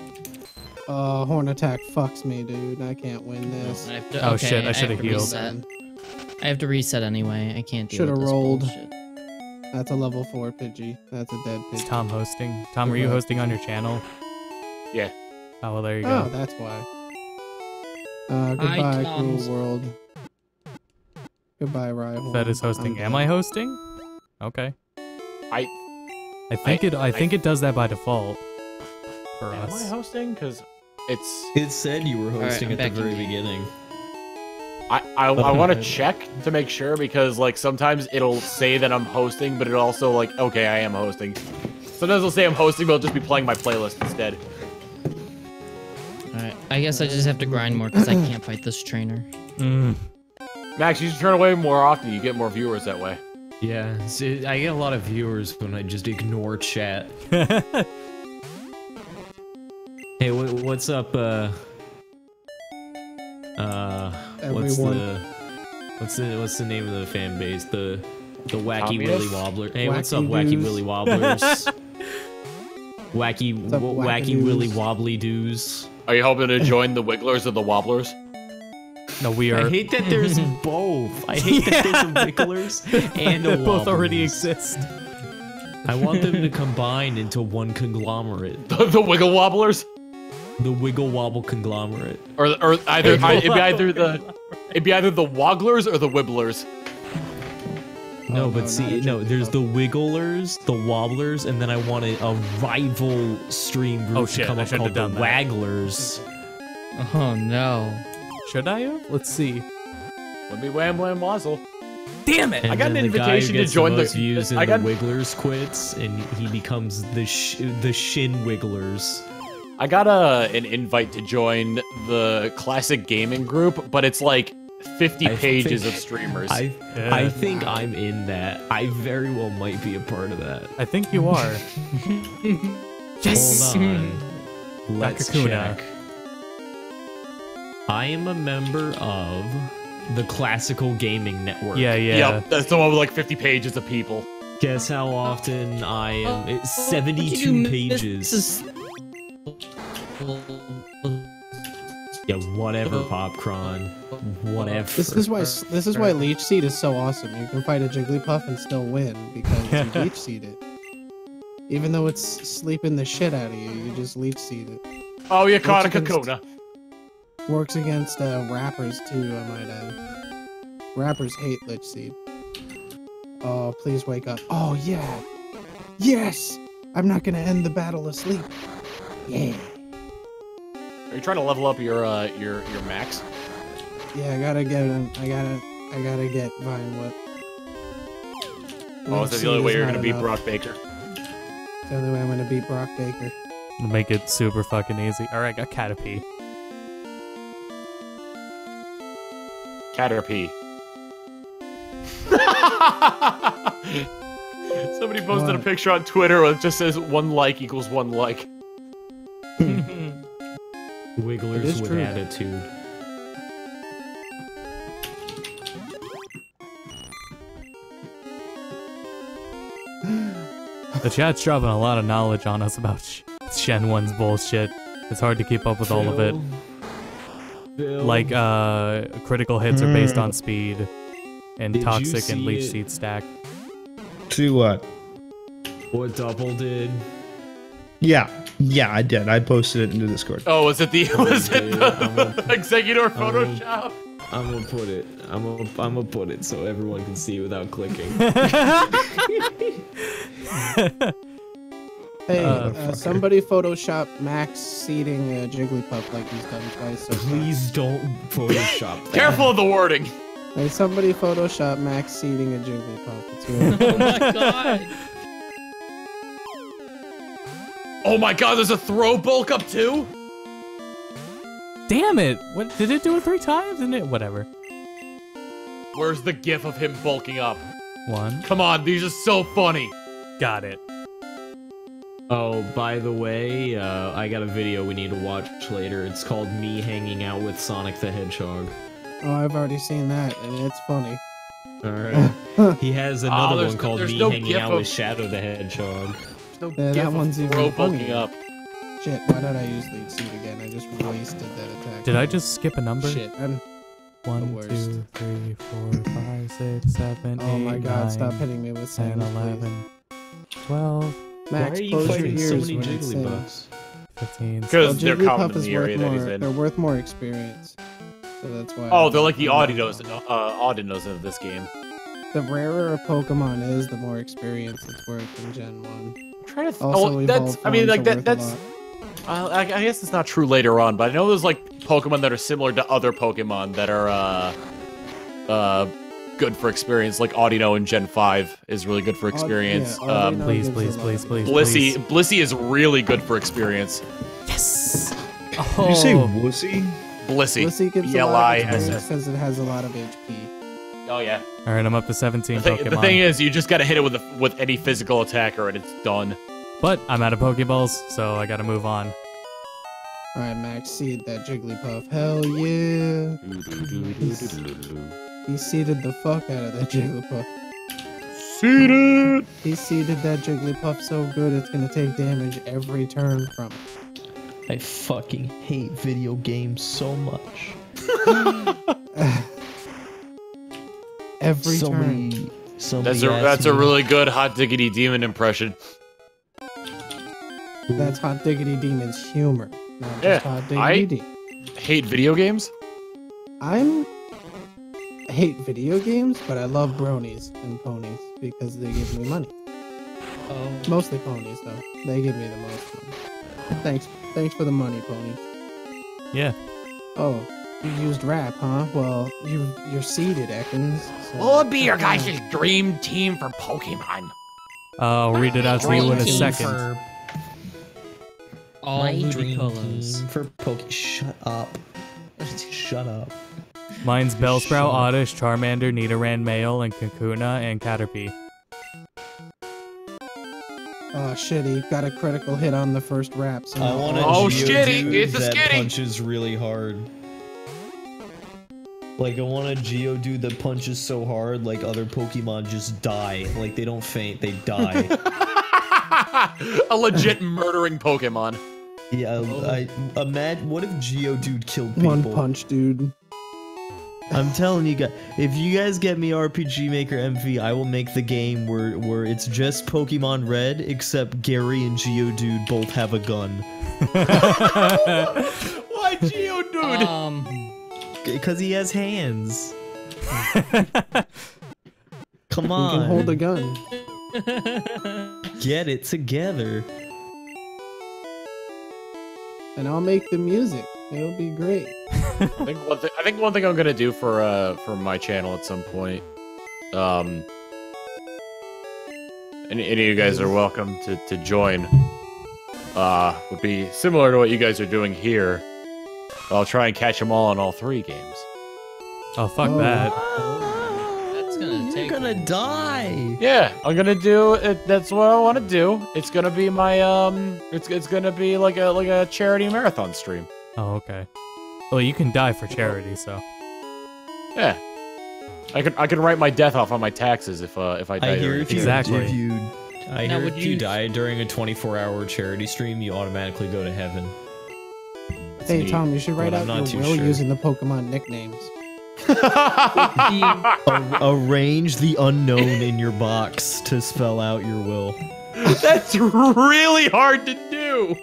Uh, horn attack fucks me, dude. I can't win this. I have to, Oh, okay, shit, I should've healed. reset. I have to reset anyway. I can't deal Shoulda with this rolled. bullshit. That's a level four Pidgey. That's a dead Is Pidgey. Tom hosting? Tom, are you hosting on your channel? Yeah. Oh well, there you Oh, go. that's why. Uh, goodbye, Toms. cruel world. Goodbye, Rhyhorn. That is hosting. I'm Am. I hosting? Okay. I I think it. I think it does that by default. For am I hosting? Because it's It said you were hosting I'm at the back in. very beginning. I I, I want to check to make sure because like sometimes it'll say that I'm hosting, but it also like okay I am hosting. Sometimes it'll say I'm hosting, but I'll just be playing my playlist instead. Alright. I guess I just have to grind more because I can't fight this trainer. Mm. Max, you should turn away more often. You get more viewers that way. Yeah, so I get a lot of viewers when I just ignore chat. (laughs) Hey, wha what's up? Uh, uh, what's Everyone. the what's the what's the name of the fan base? The the wacky Communist? willy wobbler. Hey, what's up, Wacky wacky willy wobblers? (laughs) wacky up, Wacky wacky willy wobbly doos. Are you hoping to join the Wigglers or the Wobblers? no, we are. I hate that there's (laughs) both. I hate that there's wigglers and a (laughs) both already exist. I want them to combine into one conglomerate. The, (laughs) the Wiggle Wobblers, The Wiggle Wobble conglomerate. or or either I, it'd be either the it'd be either the Wogglers or the Wibblers. No, Oh, but no, see, no, there's the Wigglers, the Wobblers, and then I want a, a rival stream group Oh, shit, to come I up called have the that. Wagglers. Oh no. Should I have? Let's see. Let me wham wham wazzle. Damn it! And I got an the invitation to join the the- views in I got- the Wigglers quits, and he becomes the sh- the Shin Wigglers. I got a an invite to join the classic gaming group, but it's like 50 I pages think- of streamers. I Yeah. I think I'm in that. I very well might be a part of that. I think you are. (laughs) yes. Hold on. Hmm. Let's Kakuna. check. I am a member of the Classical Gaming Network. Yeah, yeah. Yep, that's the one with like 50 pages of people. Guess how often I am? It's 72 you miss? pages. This is- Yeah, whatever, Popcron. Whatever. This is why this is why Leech Seed is so awesome. You can fight a Jigglypuff and still win because you (laughs) Leech Seed it. Even though it's sleeping the shit out of you, you just Leech Seed it. Oh, you caught a What's against- Kakuna. Works against uh, rappers too, I might add. Rappers hate leech Seed. Oh, please wake up. Oh yeah. Yes! I'm not gonna end the battle asleep. Yeah. Are you trying to level up your uh your your max? Yeah, I gotta get him. I gotta I gotta get Vine Whip. Oh, Lich is that the only way you're gonna beat enough. Brock Baker? It's the only way I'm gonna beat Brock Baker. Make it super fucking easy. All right, got Caterpie. Caterpie. (laughs) Somebody posted a picture on Twitter where it just says one like equals one like. (laughs) Wigglers with true. attitude. The chat's dropping a lot of knowledge on us about Sh- Shen 1's bullshit. It's hard to keep up with all of it. Phil, Like, uh, critical hits are based on speed, and Did toxic and see leech seed stack. To what? what Double did. Yeah, yeah, I did. I posted it into Discord. Oh, was it the was it the, a- (laughs) the Exeggutor Photoshop? I'm gonna put it. I'm gonna. I'm gonna put it so everyone can see without clicking. (laughs) Hey, Uh, uh, somebody Photoshop Max seeding a Jigglypuff like he's done twice so far. Please don't Photoshop (laughs) that. Careful of the wording. Hey, somebody Photoshop Max seeding a Jigglypuff. It's really Oh my god. Oh my god, there's a throw bulk up too? Damn it! What did it do it three times? Didn't it? Whatever. Where's the gif of him bulking up? One. Come on, these are so funny. Got it. Oh, by the way, uh, I got a video we need to watch later. It's called Me Hanging Out with Sonic the Hedgehog. Oh, I've already seen that, and it's funny. Alright. (laughs) he has another there's one no- called Me no Hanging Out of- with Shadow the Hedgehog. Yeah, that one's even poking up. Shit, why did I use lead suit again? I just wasted that attack. Did I just skip a number? Shit, I'm One, two, three, four, five, six, seven, oh eight, my god, nine, stop hitting me with sand, Max, why are you fighting so many Jigglypuffs? 15. Because so they're common in the area more, that he's in. They're worth more experience. So that's why. Oh, I'm they're like the Audinos, uh, Audinos of this game. The rarer a Pokemon is, the more experience it's worth in Gen 1 trying to th- Also, oh, that's. I mean, like that. That's. Uh, I, I guess it's not true later on, but I know there's like Pokemon that are similar to other Pokemon that are uh, uh, good for experience. Like Audino in Gen Five is really good for Aud- experience. yeah, um, Please, please, please, please, Blissey, please. Blissey is really good for experience. Yes! Did you say Oh, wussy? Blissey, Blissey gives B a L lot I of S because it has a lot of HP. Oh yeah. Alright, I'm up to 17 The thing, Pokemon. the thing is, you just gotta hit it with a, with any physical attacker, and it's done. but I'm out of Pokeballs, so I gotta move on. Alright, Max, seed that Jigglypuff. Hell yeah! He seeded the fuck out of that Jigglypuff. Seated. He seeded that Jigglypuff so good it's gonna take damage every turn from it. I fucking hate video games so much. (laughs) (laughs) every so turn. many. Somebody That's a asked that's a really good Hot Diggedy Demon impression. That's Hot Diggedy Demon's humor. Not Yeah, just Hot Diggedy I- Demon. Hate video games. I'm I hate video games, but I love bronies and ponies because they give me money. Oh, Mostly ponies though. They give me the most money. Thanks thanks for the money, pony. Yeah. Oh, you used rap, huh? Well, you you're seated, Ekans. So What would be your guys' dream team for Pokemon? Uh, I'll read it out to you in a second. for all My Ludicolo dream colors. team for Poke. Shut up. Shut up. Mine's Bellsprout, Shut up. Oddish, Charmander, Nidoran, Male, and Kakuna, and Caterpie. Oh shit, he got a critical hit on the first rap. So I want a Oh, Geodude shitty, it's a that skitty. punches really hard. Like I want a Geodude that punches so hard, like other Pokemon just die. Like they don't faint, they die. (laughs) a legit murdering Pokemon. yeah, I, I imagine. What if Geodude killed people? one punch, dude. I'm telling you guys, if you guys get me RPG Maker MV, I will make the game where where it's just Pokemon Red, except Gary and Geodude both have a gun. (laughs) Why Geodude? Um, Because he has hands. (laughs) Come He on, can hold a gun. get it together. And I'll make the music. It'll be great. (laughs) I think one thing. I think one thing I'm gonna do for uh for my channel at some point. Um. Any, any of you guys are welcome to to join. Uh, would be similar to what you guys are doing here. I'll try and catch them all in all three games. Oh, fuck Oh. that. that's gonna You're take. gonna die. Yeah, I'm gonna do it. That's what I want to do. It's gonna be my um. It's it's gonna be like a like a charity marathon stream. Oh, okay. Well, you can die for charity, so. Yeah. I could I could write my death off on my taxes if uh if I die. I hear if you, Exactly. if you I Now, hear would if you you- die during a 24-hour charity stream, you automatically go to heaven. Hey neat. Tom, you should write out your will sure. using the Pokemon nicknames. (laughs) ar- arrange the Unown in your box to spell out your will. (laughs) That's really hard to do.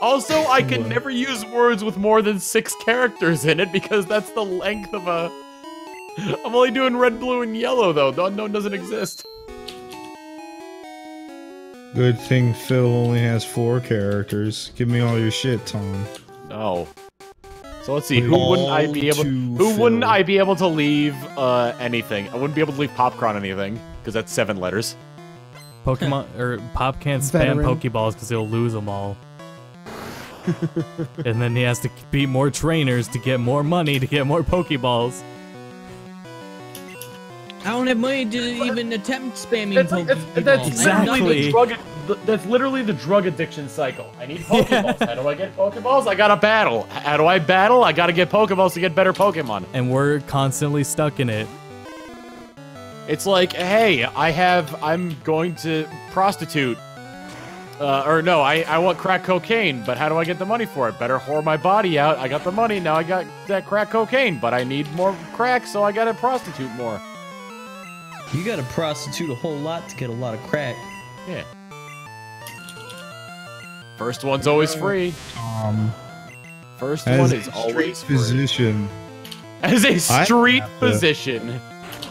Also, I can What? never use words with more than six characters in it because that's the length of a. I'm only doing red, blue, and yellow though. The Unown doesn't exist. Good thing Phil only has four characters. Give me all your shit, Tom. No. So let's see. Who wouldn't I be able? All to Who wouldn't I be able to leave uh, anything? I wouldn't be able to leave Popcron anything because that's seven letters. Pokemon (laughs) or Pop can't spam Veteran. Pokeballs because he'll lose them all. (laughs) and then he has to beat more trainers to get more money to get more Pokeballs. I don't have money to even attempt spamming That's, Pokeballs. that's, that's Exactly. Literally the That's literally the drug addiction cycle. I need Pokeballs. How do I get Pokeballs? I gotta battle. How do I battle? I gotta get Pokeballs to get better Pokemon. And we're constantly stuck in it. It's like, hey, I have, I'm going to prostitute. Uh, or no, I, I want crack cocaine, but how do I get the money for it? Better whore my body out. I got the money, now I got that crack cocaine, but I need more crack, so I gotta prostitute more. You gotta prostitute a whole lot to get a lot of crack. Yeah. First one's always free. Um, First one a is street always free. physician, As a I street have to- physician.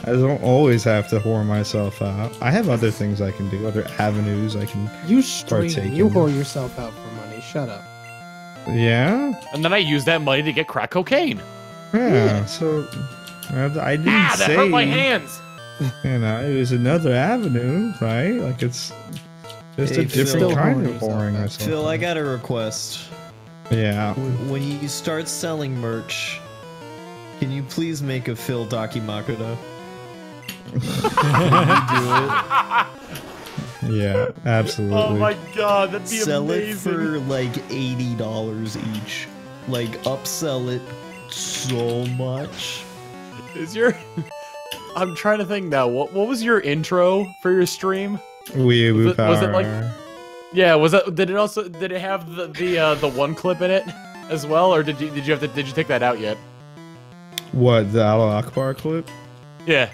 I don't always have to whore myself out. I have other things I can do, other avenues I can. You stream. Partake You in- whore yourself out for money. Shut up. Yeah, And then I use that money to get crack cocaine. yeah. So I I didn't Ah, that say. hurt my hands. (laughs) You know, it was another avenue, right? Like it's just Hey, a Phil. different Still kind of yourself whoring out. myself. Phil, I got a request. Yeah. When, when you start selling merch, can you please make a Phil Dakimakura? (laughs) Yeah, absolutely. Oh my god, that'd be Sell amazing. Sell it for like eighty dollars each. Like upsell it so much. Is your (laughs) I'm trying to think now. What what was your intro for your stream? Was it- was it like- Yeah, was that did it also did it have the the uh, the one clip in it as well or did you did you have to did you take that out yet? What the Allah Akbar clip? Yeah.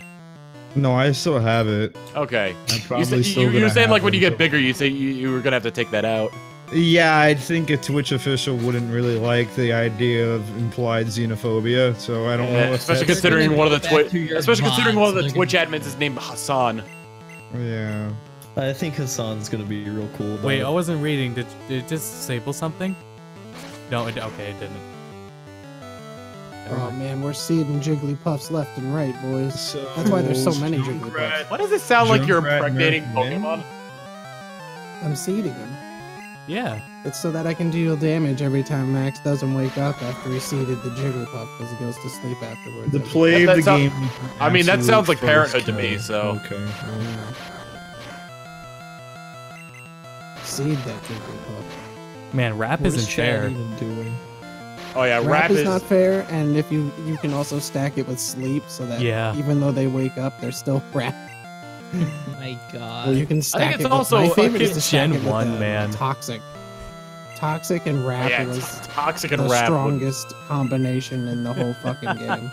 No, I still have it. Okay. I'm You, probably you, you gonna were saying like when you get bigger you say you, you were going to have to take that out. Yeah, I think a Twitch official wouldn't really like the idea of implied xenophobia, so I don't Yeah, know especially considering one of the Twitch especially considering one of the Twitch admins is named Hassan. Yeah. I think Hassan's gonna be real cool. About Wait. I wasn't reading. Did, did it just disable something? No, it, okay, it didn't. Oh man, we're seeding Jigglypuffs left and right, boys. That's why there's so many Jigglypuffs. Why does it sound like you're impregnating Nerf Min? Pokemon? I'm seeding them. Yeah. It's so that I can deal damage every time Max doesn't wake up after he seeded the Jigglypuff because he goes to sleep afterwards. The every- play of the game. I mean, that sounds like parenthood to me, so- Okay. Seed that Jigglypuff. Man, rap What is isn't Chad fair. even doing? Oh yeah, Rap, rap is, is not fair, and if you you can also stack it with sleep so that Yeah. even though they wake up, they're still (laughs) rap. My God. Or you can stack it's it. also with, a my favorite is to stack Gen it with 1, uh, man. Toxic. Toxic and rap yeah, was t- toxic the and rap. would- strongest combination in the whole fucking (laughs) game.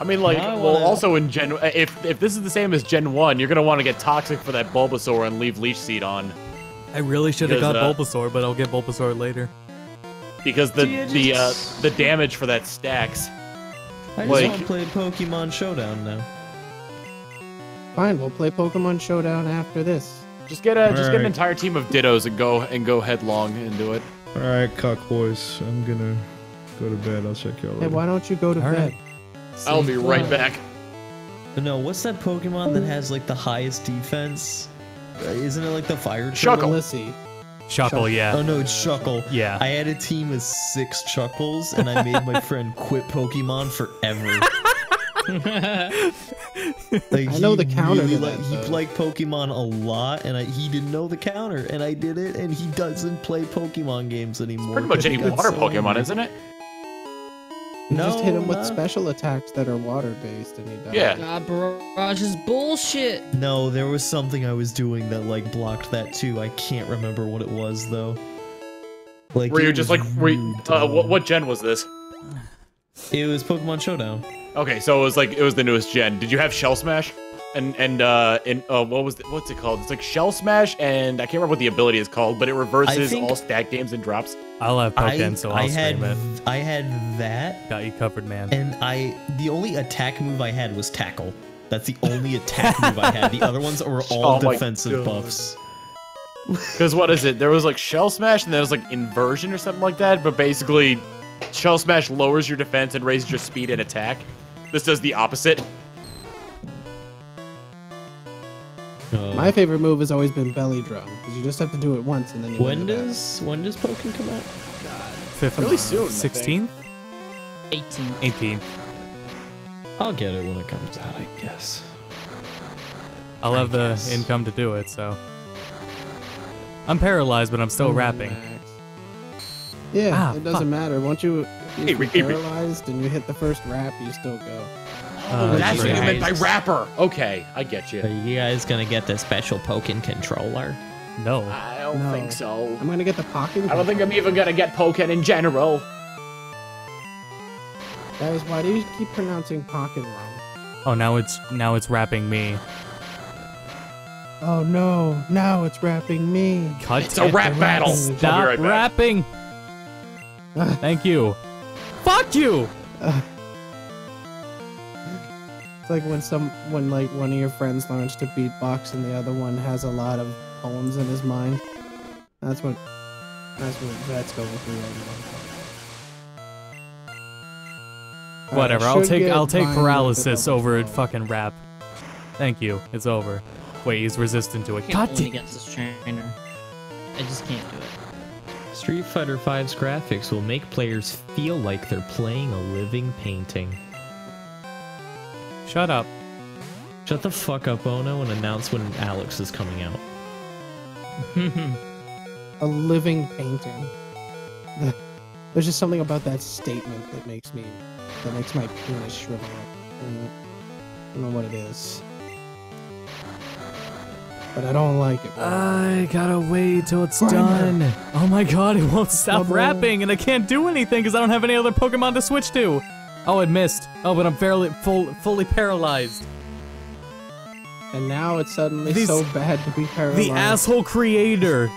I mean, like, Now I well, also in Gen, if if this is the same as Gen One, you're gonna want to get toxic for that Bulbasaur and leave Leech Seed on I really should have got uh, Bulbasaur, but I'll get Bulbasaur later. because the Yeah, the uh, the damage for that stacks. I just Like- want to play Pokemon Showdown now. Fine, we'll play Pokemon Showdown after this. Just get a just get an entire team of Dittos and go and go headlong into it. All right, cuck boys. I'm gonna go to bed. I'll check y'all Hey, later. why don't you go to All bed? right. I'll be right back. No, what's that Pokemon that has like the highest defense? Isn't it like the fire Shuckle. turtle? Lissy. Shuckle, Oh yeah. Oh no, it's Shuckle. Yeah. I had a team of six Shuckles, and I made my friend quit Pokemon forever. (laughs) Like, I know the counter Really to like, that, he though. liked Pokemon a lot, and I, he didn't know the counter, and I did it, and he doesn't play Pokemon games anymore. Pretty much 'cause he any water so Pokemon, angry. isn't it? You just hit him with special attacks that are water based and he dies. Yeah. God, Barrage is bullshit. No, there was something I was doing that like blocked that too. I can't remember what it was though. Like Were you just was like, were you, uh, what what Gen was this? It was Pokemon Showdown. Okay, so it was like it was the newest Gen. Did you have Shell Smash? And and uh and uh what was the, what's it called? It's like Shell Smash, and I can't remember what the ability is called, but it reverses all stack games and drops. I'll have I, Pokken, so I'll I had it. I had that, Got you covered, man. and I the only attack move I had was Tackle. That's the only attack move I had. The other ones were (laughs) all Oh defensive buffs. Because what is it? There was like Shell Smash, and there was like Inversion or something like that. But basically, Shell Smash lowers your defense and raises your speed and attack. This does the opposite. Uh, My favorite move has always been Belly Drum because you just have to do it once and then you when win the battle. does when does Pokemon come out? 15th, Really soon, I 16th, 18. 18th. I'll get it when it comes out, I guess. I'll have the guess. income to do it, so. I'm paralyzed, but I'm still rapping. Yeah, Ah, it doesn't fuck. matter. Once you if you're Rick, hey, Rick. paralyzed and you hit the first rap, you still go. Uh, That's what you meant by rapper. Okay, I get you. Are you guys gonna get the special Pokin controller? No. I don't No. think so. I'm gonna get the Pokin. I don't think I'm even gonna get Pokin in general. That is why do you keep pronouncing Pokin wrong? Oh, now it's now it's rapping me. Oh no! Now it's rapping me. Cut It's a rap battle. I'll Stop right rapping. (laughs) Thank you. Fuck you. It's like when some when like one of your friends learns to beatbox and the other one has a lot of poems in his mind. That's what that's what that's going through right now. Alright, I Whatever. I'll take I'll take paralysis over 12. fucking rap. Thank you. It's over. Wait, he's resistant to it. Can't God against this trainer. I just can't do it. Street Fighter V's graphics will make players feel like they're playing a living painting. Shut up. Shut the fuck up, Ono, and announce when Alex is coming out. (laughs) A living painting. (laughs) There's just something about that statement that makes me that makes my penis shrivel up. I don't know- I don't know what it is. But I don't like it. I gotta wait till it's Grinder. done. Oh my god, it won't stop Bubble. rapping, and I can't do anything because I don't have any other Pokemon to switch to. Oh, it missed. Oh, but I'm fairly full, fully paralyzed. and now it's suddenly These- so bad to be paralyzed. The asshole creator.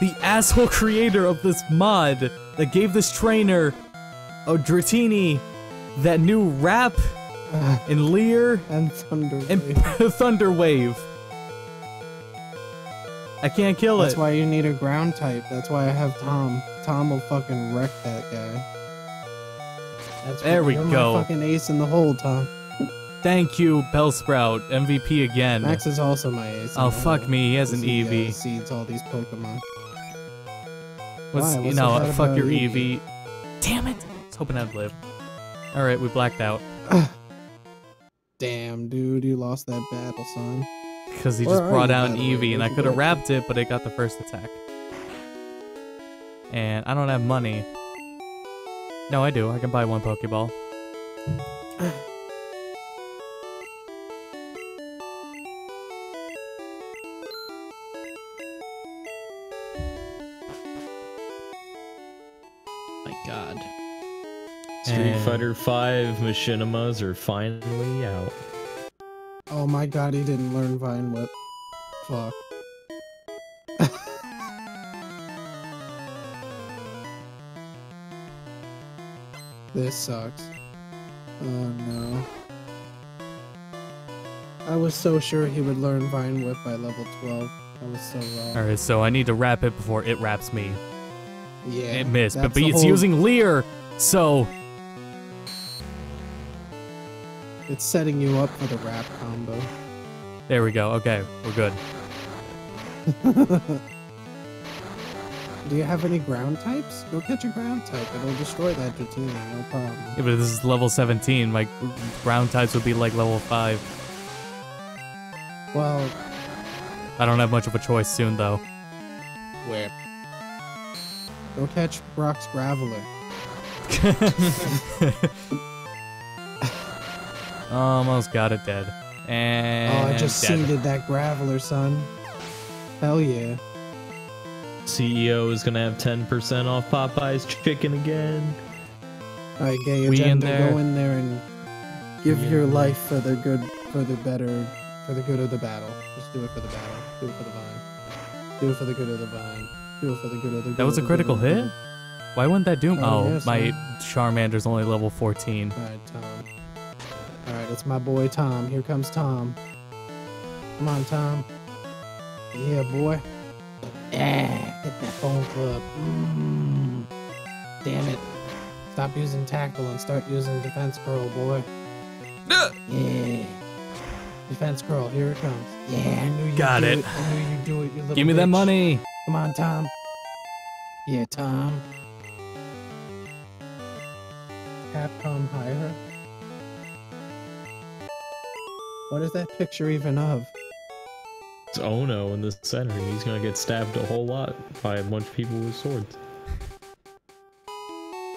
The asshole creator of this mod that gave this trainer, oh Dratini, that new rap (sighs) Leer and thunder. and Wave. (laughs) Thunder Wave. I can't kill That's it. That's why you need a ground type. That's why I have Tom. Tom will fucking wreck that guy. That's There we you're go. My fucking ace in the hole, Tom. Thank you, Bellsprout, MVP again. Max is also my ace. oh fuck hole, me, he has an he, uh, Eevee. seeds all these Pokemon. What's Why? you What's know, fuck your Eevee? Eevee. Damn it! I was hoping I'd live. Alright, we blacked out. (sighs) Damn, dude, you lost that battle, son. Because he Where just brought out an? Eevee, and I could have wrapped it, but it got the first attack. And I don't have money. No, I do. I can buy one Pokeball. My god. Street And- Fighter V machinimas are finally out. Oh my god, he didn't learn Vine Whip. Fuck. This sucks. Oh no. I was so sure he would learn Vine Whip by level 12. I was so wrong. Alright, so I need to wrap it before it wraps me. Yeah. it missed, but the it's whole- using Leer, so It's setting you up for the wrap combo. there we go. Okay, we're good. (laughs) Do you have any ground types? Go catch a ground type. It'll destroy that Dratini, no problem. Yeah, but this is level 17. My ground types would be like level 5. Well, I don't have much of a choice soon, though. where? Go catch Brock's Graveler. (laughs) Almost got it dead. And oh, I just dead. seeded that Graveler, son. Hell yeah. CEO is gonna have 10% off Popeye's chicken again. Alright, gay We in there. go in there and give your life for the good, for the better, for the good of the battle. Just do it for the battle. Do it for the vine. Do it for the good of the vine. Do it for the good of the. That was a critical hit? good. Why wouldn't that do? Oh, Oh, yeah, my son. Charmander's only level 14. Alright, Tom. Alright, it's my boy Tom. Here comes Tom. Come on, Tom. Yeah, boy. Yeah, hit that Bone Club. Mm. Damn it. Stop using tackle and start using defense curl, boy. Yeah. Defense curl, here it comes. Yeah, I knew you Got do it. it. I knew you'd do it, you little Give me that money. Come on, Tom. Yeah, Tom. Capcom higher. What is that picture even of? It's Ono in the center. and He's gonna get stabbed a whole lot by a bunch of people with swords.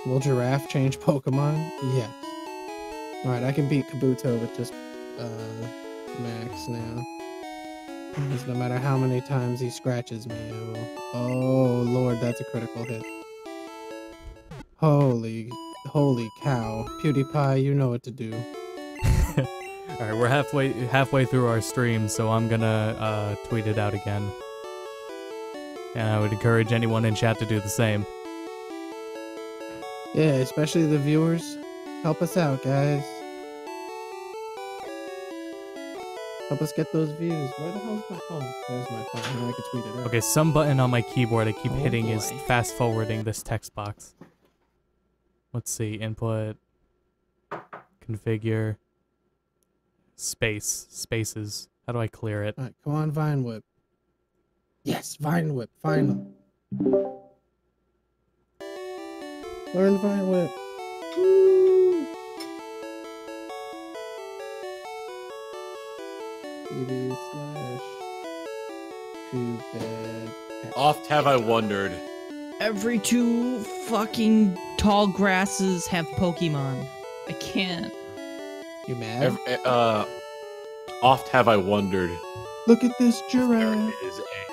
Will Giraffe change Pokemon? Yes. Alright, I can beat Kabuto with just uh, Max now. Because no matter how many times he scratches me, I will. Oh lord, that's a critical hit. Holy, holy cow. PewDiePie, you know what to do. All right, we're halfway halfway through our stream, so I'm gonna uh, tweet it out again. And I would encourage anyone in chat to do the same. Yeah, especially the viewers. Help us out, guys. Help us get those views. Where the hell's my phone? There's my phone. Now I can tweet it out. Okay, some button on my keyboard I keep Oh, hitting is fast forwarding this text box. Let's see, input, configure, space, spaces. How do I clear it? Alright, come on, Vine Whip. Yes, Vine Whip, finally. Learn Vine Whip. Woo! BB slash too bad. Oft have I wondered. Every two fucking tall grasses have Pokemon. I can't. You mad? Ev- uh, oft have I wondered. Look at this There giraffe. is a